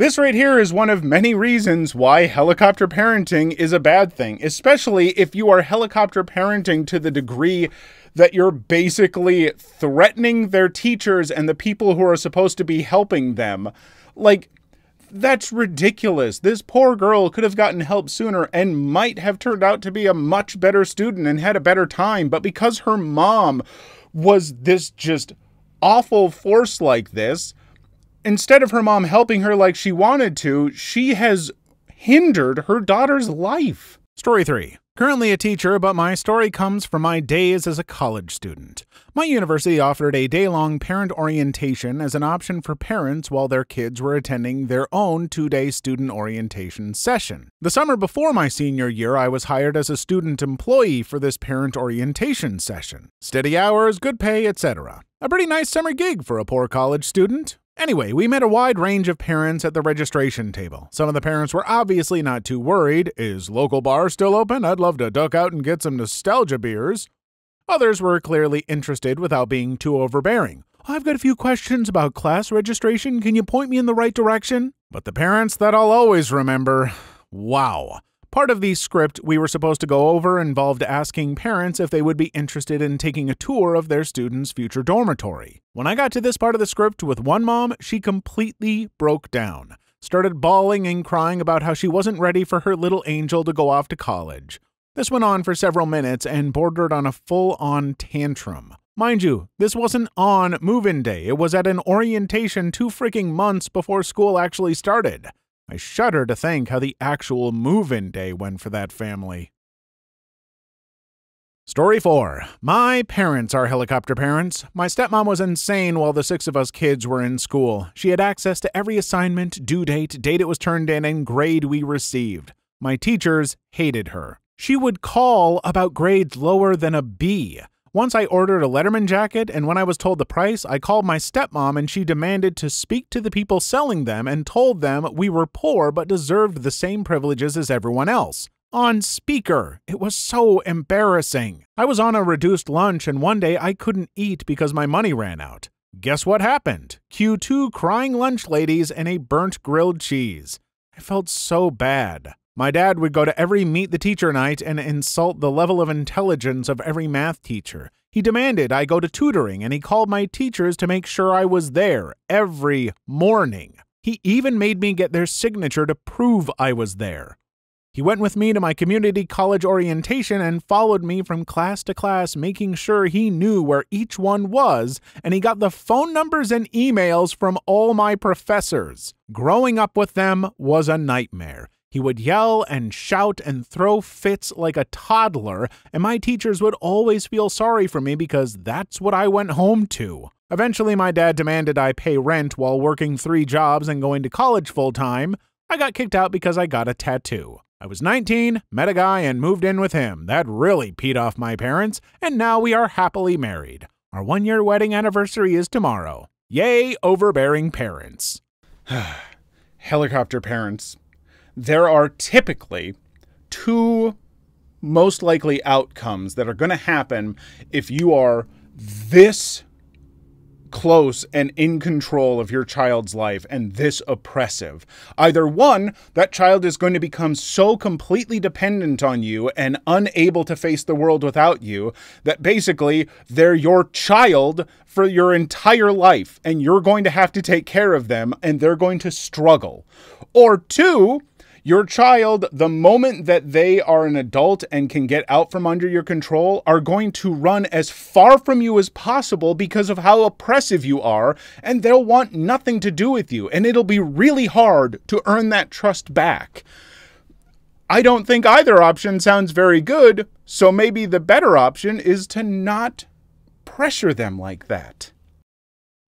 This right here is one of many reasons why helicopter parenting is a bad thing, especially if you are helicopter parenting to the degree that you're basically threatening their teachers and the people who are supposed to be helping them. Like, that's ridiculous. This poor girl could have gotten help sooner and might have turned out to be a much better student and had a better time, but because her mom was this just awful force like this, instead of her mom helping her like she wanted to, she has hindered her daughter's life. Story 3. Currently a teacher, but my story comes from my days as a college student. My university offered a day long parent orientation as an option for parents while their kids were attending their own two day student orientation session. The summer before my senior year, I was hired as a student employee for this parent orientation session. Steady hours, good pay, etc. A pretty nice summer gig for a poor college student. Anyway, we met a wide range of parents at the registration table. Some of the parents were obviously not too worried. Is local bar still open? I'd love to duck out and get some nostalgia beers. Others were clearly interested without being too overbearing. I've got a few questions about class registration. Can you point me in the right direction? But the parents that I'll always remember <sighs> wow. Part of the script we were supposed to go over involved asking parents if they would be interested in taking a tour of their student's future dormitory. When I got to this part of the script with one mom, she completely broke down, started bawling and crying about how she wasn't ready for her little angel to go off to college. This went on for several minutes and bordered on a full on tantrum. Mind you, this wasn't on move in day, it was at an orientation two freaking months before school actually started. I shudder to think how the actual move in day went for that family. Story 4. My parents are helicopter parents. My stepmom was insane while the six of us kids were in school. She had access to every assignment, due date, date it was turned in, and grade we received. My teachers hated her. She would call about grades lower than a B. Once I ordered a Letterman jacket, and when I was told the price, I called my stepmom and she demanded to speak to the people selling them and told them we were poor but deserved the same privileges as everyone else. On speaker. It was so embarrassing. I was on a reduced lunch and one day I couldn't eat because my money ran out. Guess what happened? Q2 crying lunch ladies and a burnt grilled cheese. I felt so bad. My dad would go to every Meet the Teacher night and insult the level of intelligence of every math teacher. He demanded I go to tutoring and he called my teachers to make sure I was there every morning. He even made me get their signature to prove I was there. He went with me to my community college orientation and followed me from class to class, making sure he knew where each one was, and he got the phone numbers and emails from all my professors. Growing up with them was a nightmare. He would yell and shout and throw fits like a toddler, and my teachers would always feel sorry for me because that's what I went home to. Eventually, my dad demanded I pay rent while working three jobs and going to college full time. I got kicked out because I got a tattoo. I was 19, met a guy, and moved in with him. That really peed off my parents, and now we are happily married. Our one year wedding anniversary is tomorrow. Yay, overbearing parents. <sighs> <sighs> Helicopter parents there are typically two most likely outcomes that are going to happen if you are this close and in control of your child's life and this oppressive. Either one, that child is going to become so completely dependent on you and unable to face the world without you that basically they're your child for your entire life and you're going to have to take care of them and they're going to struggle. Or two, your child, the moment that they are an adult and can get out from under your control, are going to run as far from you as possible because of how oppressive you are, and they'll want nothing to do with you, and it'll be really hard to earn that trust back. I don't think either option sounds very good, so maybe the better option is to not pressure them like that.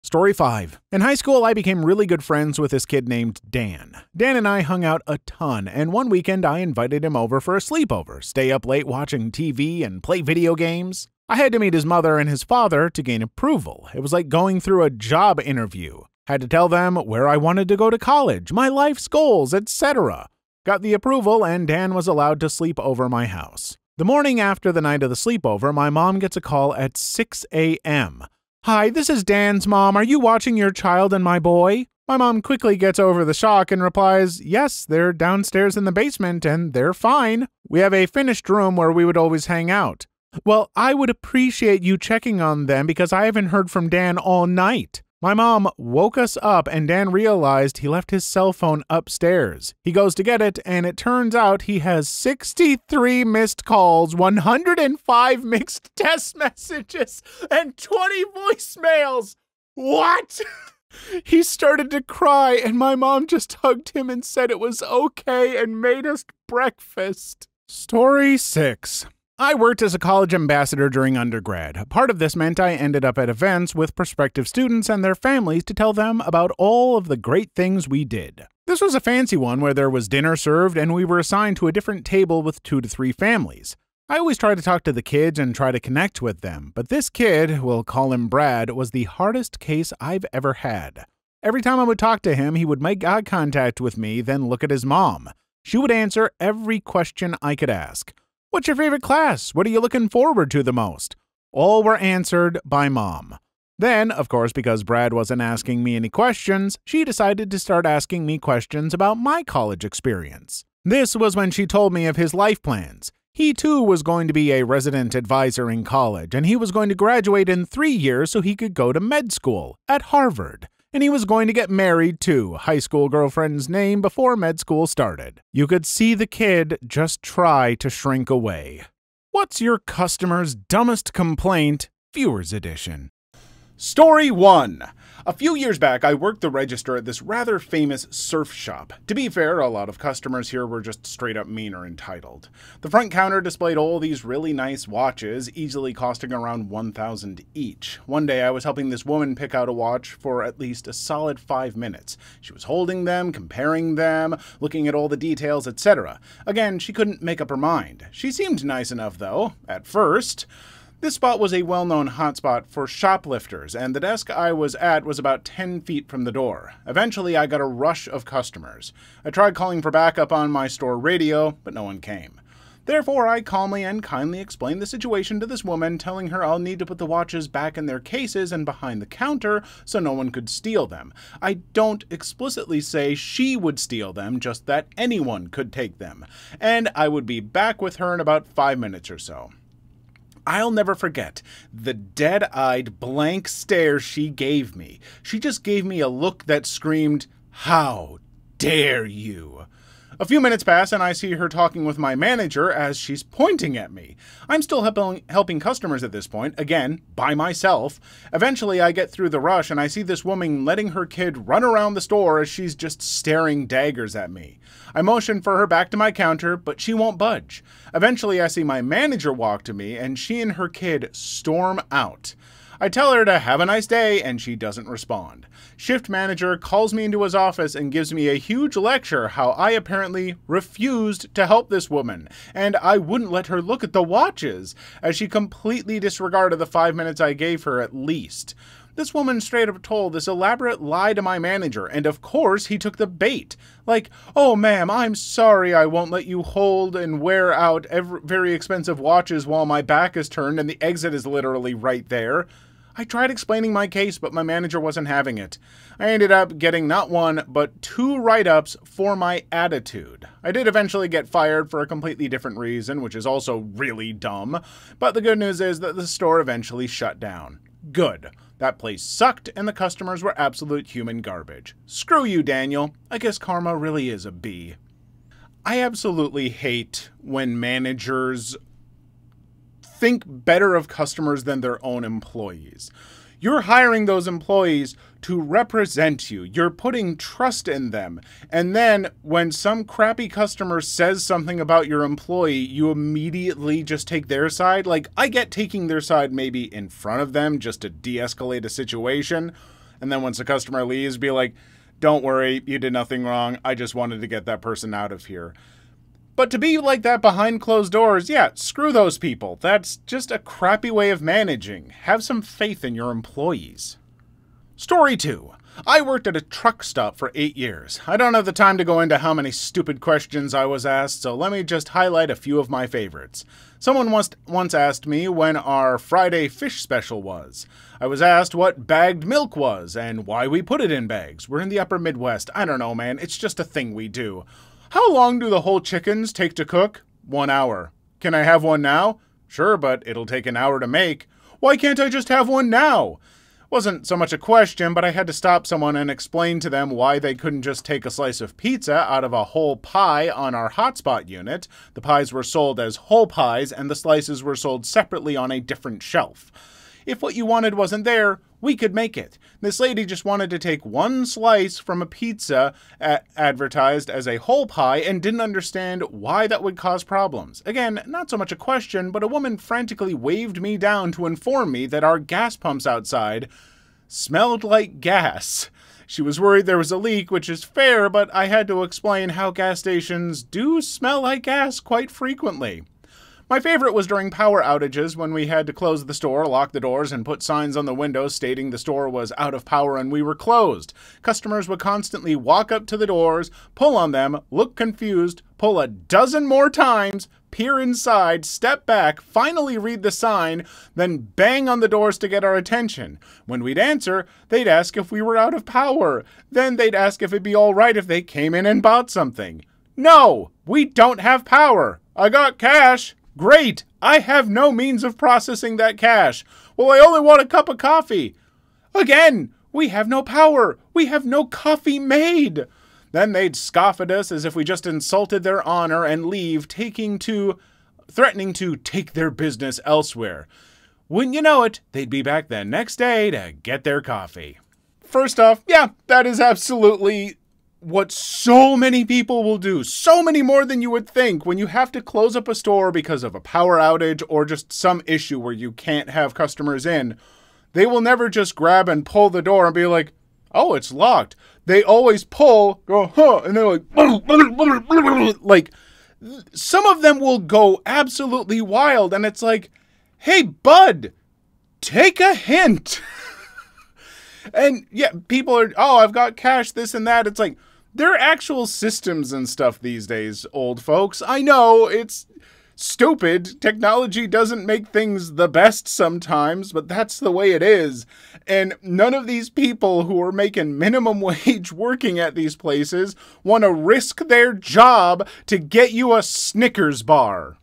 Story 5. In high school, I became really good friends with this kid named Dan. Dan and I hung out a ton, and one weekend I invited him over for a sleepover, stay up late watching TV, and play video games. I had to meet his mother and his father to gain approval. It was like going through a job interview. Had to tell them where I wanted to go to college, my life's goals, etc. Got the approval, and Dan was allowed to sleep over my house. The morning after the night of the sleepover, my mom gets a call at 6 a.m. Hi, this is Dan's mom. Are you watching your child and my boy? My mom quickly gets over the shock and replies, Yes, they're downstairs in the basement and they're fine. We have a finished room where we would always hang out. Well, I would appreciate you checking on them because I haven't heard from Dan all night. My mom woke us up and Dan realized he left his cell phone upstairs. He goes to get it and it turns out he has 63 missed calls, 105 mixed <laughs> text messages, and 20 voicemails. What? <laughs> he started to cry and my mom just hugged him and said it was okay and made us breakfast. Story 6 I worked as a college ambassador during undergrad. Part of this meant I ended up at events with prospective students and their families to tell them about all of the great things we did. This was a fancy one where there was dinner served and we were assigned to a different table with two to three families. I always try to talk to the kids and try to connect with them, but this kid, we'll call him Brad, was the hardest case I've ever had. Every time I would talk to him, he would make eye contact with me, then look at his mom. She would answer every question I could ask. What's your favorite class? What are you looking forward to the most? All were answered by mom. Then, of course, because Brad wasn't asking me any questions, she decided to start asking me questions about my college experience. This was when she told me of his life plans. He too was going to be a resident advisor in college, and he was going to graduate in three years so he could go to med school at Harvard and he was going to get married to high school girlfriend's name before med school started. You could see the kid just try to shrink away. What's your customer's dumbest complaint? Viewers Edition. Story 1 a few years back, I worked the register at this rather famous surf shop. To be fair, a lot of customers here were just straight up mean or entitled. The front counter displayed all these really nice watches, easily costing around 1000 each. One day I was helping this woman pick out a watch for at least a solid 5 minutes. She was holding them, comparing them, looking at all the details, etc. Again, she couldn't make up her mind. She seemed nice enough though, at first. This spot was a well known hotspot for shoplifters, and the desk I was at was about 10 feet from the door. Eventually, I got a rush of customers. I tried calling for backup on my store radio, but no one came. Therefore, I calmly and kindly explained the situation to this woman, telling her I'll need to put the watches back in their cases and behind the counter so no one could steal them. I don't explicitly say she would steal them, just that anyone could take them. And I would be back with her in about five minutes or so. I'll never forget the dead eyed, blank stare she gave me. She just gave me a look that screamed, How dare you! A few minutes pass and I see her talking with my manager as she's pointing at me. I'm still helping, helping customers at this point, again, by myself. Eventually, I get through the rush and I see this woman letting her kid run around the store as she's just staring daggers at me. I motion for her back to my counter, but she won't budge. Eventually, I see my manager walk to me and she and her kid storm out. I tell her to have a nice day, and she doesn't respond. Shift manager calls me into his office and gives me a huge lecture how I apparently refused to help this woman, and I wouldn't let her look at the watches, as she completely disregarded the five minutes I gave her at least. This woman straight up told this elaborate lie to my manager, and of course he took the bait. Like, oh ma'am, I'm sorry I won't let you hold and wear out every, very expensive watches while my back is turned and the exit is literally right there. I tried explaining my case, but my manager wasn't having it. I ended up getting not one, but two write ups for my attitude. I did eventually get fired for a completely different reason, which is also really dumb, but the good news is that the store eventually shut down. Good. That place sucked, and the customers were absolute human garbage. Screw you, Daniel. I guess karma really is a B. I absolutely hate when managers think better of customers than their own employees. You're hiring those employees to represent you. You're putting trust in them. And then when some crappy customer says something about your employee, you immediately just take their side. Like, I get taking their side maybe in front of them just to de escalate a situation. And then once the customer leaves, be like, don't worry, you did nothing wrong. I just wanted to get that person out of here. But to be like that behind closed doors, yeah, screw those people. That's just a crappy way of managing. Have some faith in your employees. Story 2. I worked at a truck stop for eight years. I don't have the time to go into how many stupid questions I was asked, so let me just highlight a few of my favorites. Someone once, once asked me when our Friday fish special was. I was asked what bagged milk was and why we put it in bags. We're in the upper Midwest. I don't know, man. It's just a thing we do. How long do the whole chickens take to cook? One hour. Can I have one now? Sure, but it'll take an hour to make. Why can't I just have one now? Wasn't so much a question, but I had to stop someone and explain to them why they couldn't just take a slice of pizza out of a whole pie on our hotspot unit. The pies were sold as whole pies, and the slices were sold separately on a different shelf. If what you wanted wasn't there, we could make it. This lady just wanted to take one slice from a pizza advertised as a whole pie and didn't understand why that would cause problems. Again, not so much a question, but a woman frantically waved me down to inform me that our gas pumps outside smelled like gas. She was worried there was a leak, which is fair, but I had to explain how gas stations do smell like gas quite frequently. My favorite was during power outages when we had to close the store, lock the doors, and put signs on the windows stating the store was out of power and we were closed. Customers would constantly walk up to the doors, pull on them, look confused, pull a dozen more times, peer inside, step back, finally read the sign, then bang on the doors to get our attention. When we'd answer, they'd ask if we were out of power. Then they'd ask if it'd be all right if they came in and bought something. No, we don't have power. I got cash. Great! I have no means of processing that cash. Well, I only want a cup of coffee. Again, we have no power. We have no coffee made. Then they'd scoff at us as if we just insulted their honor and leave, taking to threatening to take their business elsewhere. Wouldn't you know it, they'd be back the next day to get their coffee. First off, yeah, that is absolutely what so many people will do, so many more than you would think, when you have to close up a store because of a power outage or just some issue where you can't have customers in, they will never just grab and pull the door and be like, oh, it's locked. They always pull, go, huh, and they're like, <laughs> like, some of them will go absolutely wild, and it's like, hey, bud, take a hint. <laughs> and yeah, people are, oh, I've got cash, this and that. It's like, there are actual systems and stuff these days, old folks. I know it's stupid. Technology doesn't make things the best sometimes, but that's the way it is. And none of these people who are making minimum <laughs> wage working at these places want to risk their job to get you a Snickers bar.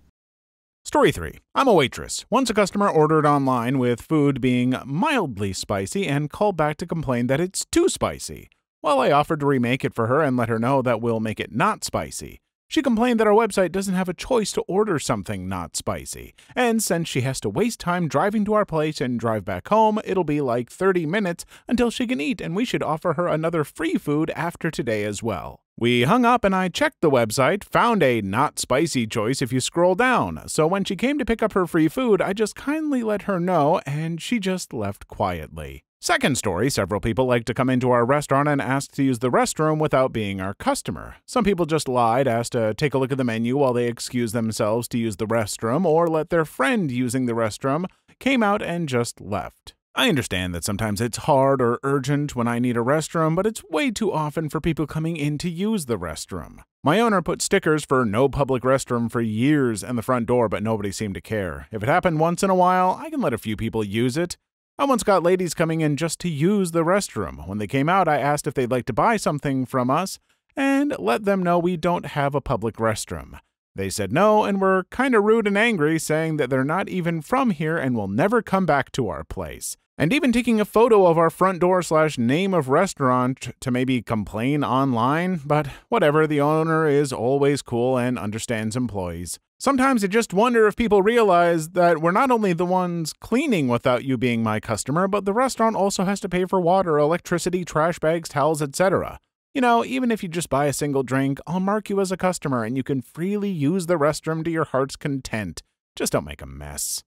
Story 3. I'm a waitress. Once a customer ordered online with food being mildly spicy and called back to complain that it's too spicy. While I offered to remake it for her and let her know that we'll make it not spicy, she complained that our website doesn't have a choice to order something not spicy, and since she has to waste time driving to our place and drive back home, it'll be like 30 minutes until she can eat, and we should offer her another free food after today as well. We hung up and I checked the website, found a not spicy choice if you scroll down, so when she came to pick up her free food, I just kindly let her know, and she just left quietly. Second story several people like to come into our restaurant and ask to use the restroom without being our customer. Some people just lied, asked to take a look at the menu while they excuse themselves to use the restroom, or let their friend using the restroom came out and just left. I understand that sometimes it's hard or urgent when I need a restroom, but it's way too often for people coming in to use the restroom. My owner put stickers for no public restroom for years in the front door, but nobody seemed to care. If it happened once in a while, I can let a few people use it. I once got ladies coming in just to use the restroom. When they came out, I asked if they'd like to buy something from us and let them know we don't have a public restroom. They said no and were kind of rude and angry, saying that they're not even from here and will never come back to our place. And even taking a photo of our front door slash name of restaurant to maybe complain online, but whatever, the owner is always cool and understands employees. Sometimes I just wonder if people realize that we're not only the ones cleaning without you being my customer, but the restaurant also has to pay for water, electricity, trash bags, towels, etc. You know, even if you just buy a single drink, I'll mark you as a customer and you can freely use the restroom to your heart's content. Just don't make a mess.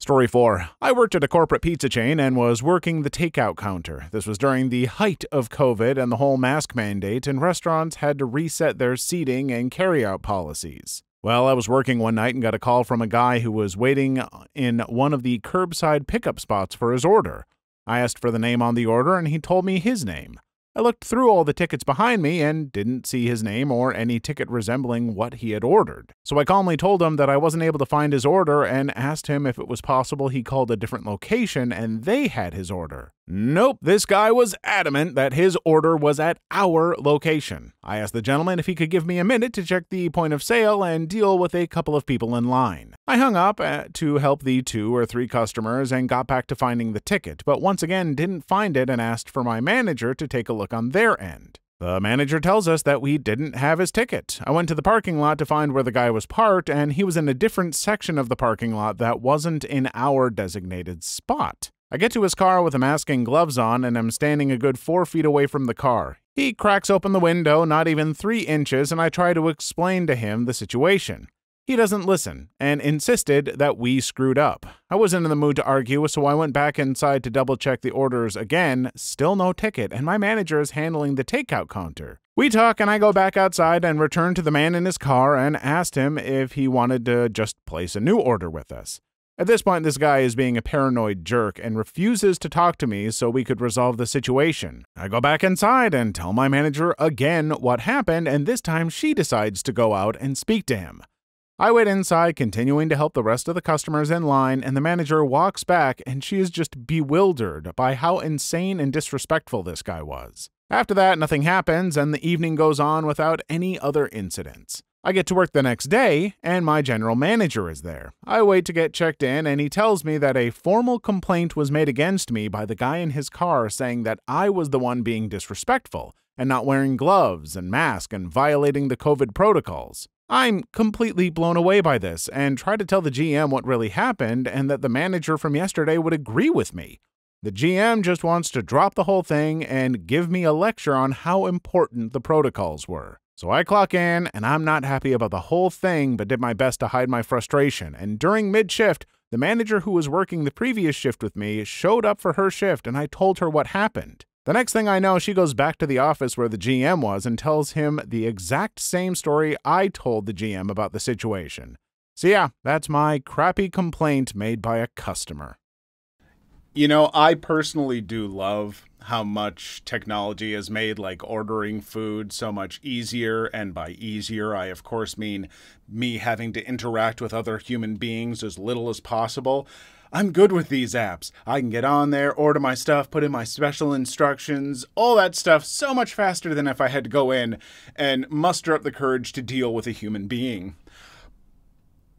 Story 4. I worked at a corporate pizza chain and was working the takeout counter. This was during the height of COVID and the whole mask mandate, and restaurants had to reset their seating and carryout policies. Well, I was working one night and got a call from a guy who was waiting in one of the curbside pickup spots for his order. I asked for the name on the order, and he told me his name. I looked through all the tickets behind me and didn't see his name or any ticket resembling what he had ordered. So I calmly told him that I wasn't able to find his order and asked him if it was possible he called a different location and they had his order. Nope, this guy was adamant that his order was at our location. I asked the gentleman if he could give me a minute to check the point of sale and deal with a couple of people in line. I hung up uh, to help the two or three customers and got back to finding the ticket, but once again didn't find it and asked for my manager to take a look on their end. The manager tells us that we didn't have his ticket. I went to the parking lot to find where the guy was parked, and he was in a different section of the parking lot that wasn't in our designated spot. I get to his car with a mask and gloves on, and am standing a good four feet away from the car. He cracks open the window, not even three inches, and I try to explain to him the situation. He doesn't listen and insisted that we screwed up. I wasn't in the mood to argue, so I went back inside to double check the orders again. Still no ticket, and my manager is handling the takeout counter. We talk, and I go back outside and return to the man in his car and asked him if he wanted to just place a new order with us. At this point, this guy is being a paranoid jerk and refuses to talk to me so we could resolve the situation. I go back inside and tell my manager again what happened, and this time she decides to go out and speak to him. I wait inside, continuing to help the rest of the customers in line, and the manager walks back and she is just bewildered by how insane and disrespectful this guy was. After that, nothing happens, and the evening goes on without any other incidents. I get to work the next day, and my general manager is there. I wait to get checked in, and he tells me that a formal complaint was made against me by the guy in his car saying that I was the one being disrespectful and not wearing gloves and mask and violating the COVID protocols. I'm completely blown away by this and try to tell the GM what really happened and that the manager from yesterday would agree with me. The GM just wants to drop the whole thing and give me a lecture on how important the protocols were. So I clock in, and I'm not happy about the whole thing, but did my best to hide my frustration. And during mid shift, the manager who was working the previous shift with me showed up for her shift, and I told her what happened. The next thing I know, she goes back to the office where the GM was and tells him the exact same story I told the GM about the situation. So, yeah, that's my crappy complaint made by a customer. You know, I personally do love how much technology has made like ordering food so much easier and by easier i of course mean me having to interact with other human beings as little as possible. I'm good with these apps. I can get on there order my stuff put in my special instructions all that stuff so much faster than if i had to go in and muster up the courage to deal with a human being.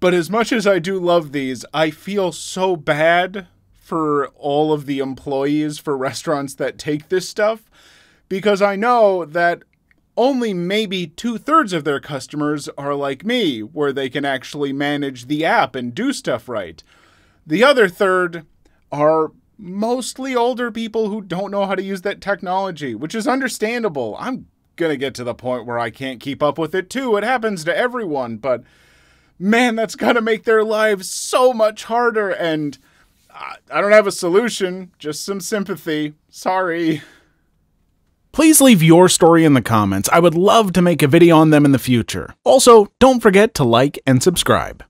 But as much as i do love these i feel so bad for all of the employees for restaurants that take this stuff because I know that only maybe two thirds of their customers are like me, where they can actually manage the app and do stuff right. The other third are mostly older people who don't know how to use that technology, which is understandable. I'm going to get to the point where I can't keep up with it too. It happens to everyone, but man, that's going to make their lives so much harder. And I don't have a solution, just some sympathy. Sorry. Please leave your story in the comments. I would love to make a video on them in the future. Also, don't forget to like and subscribe.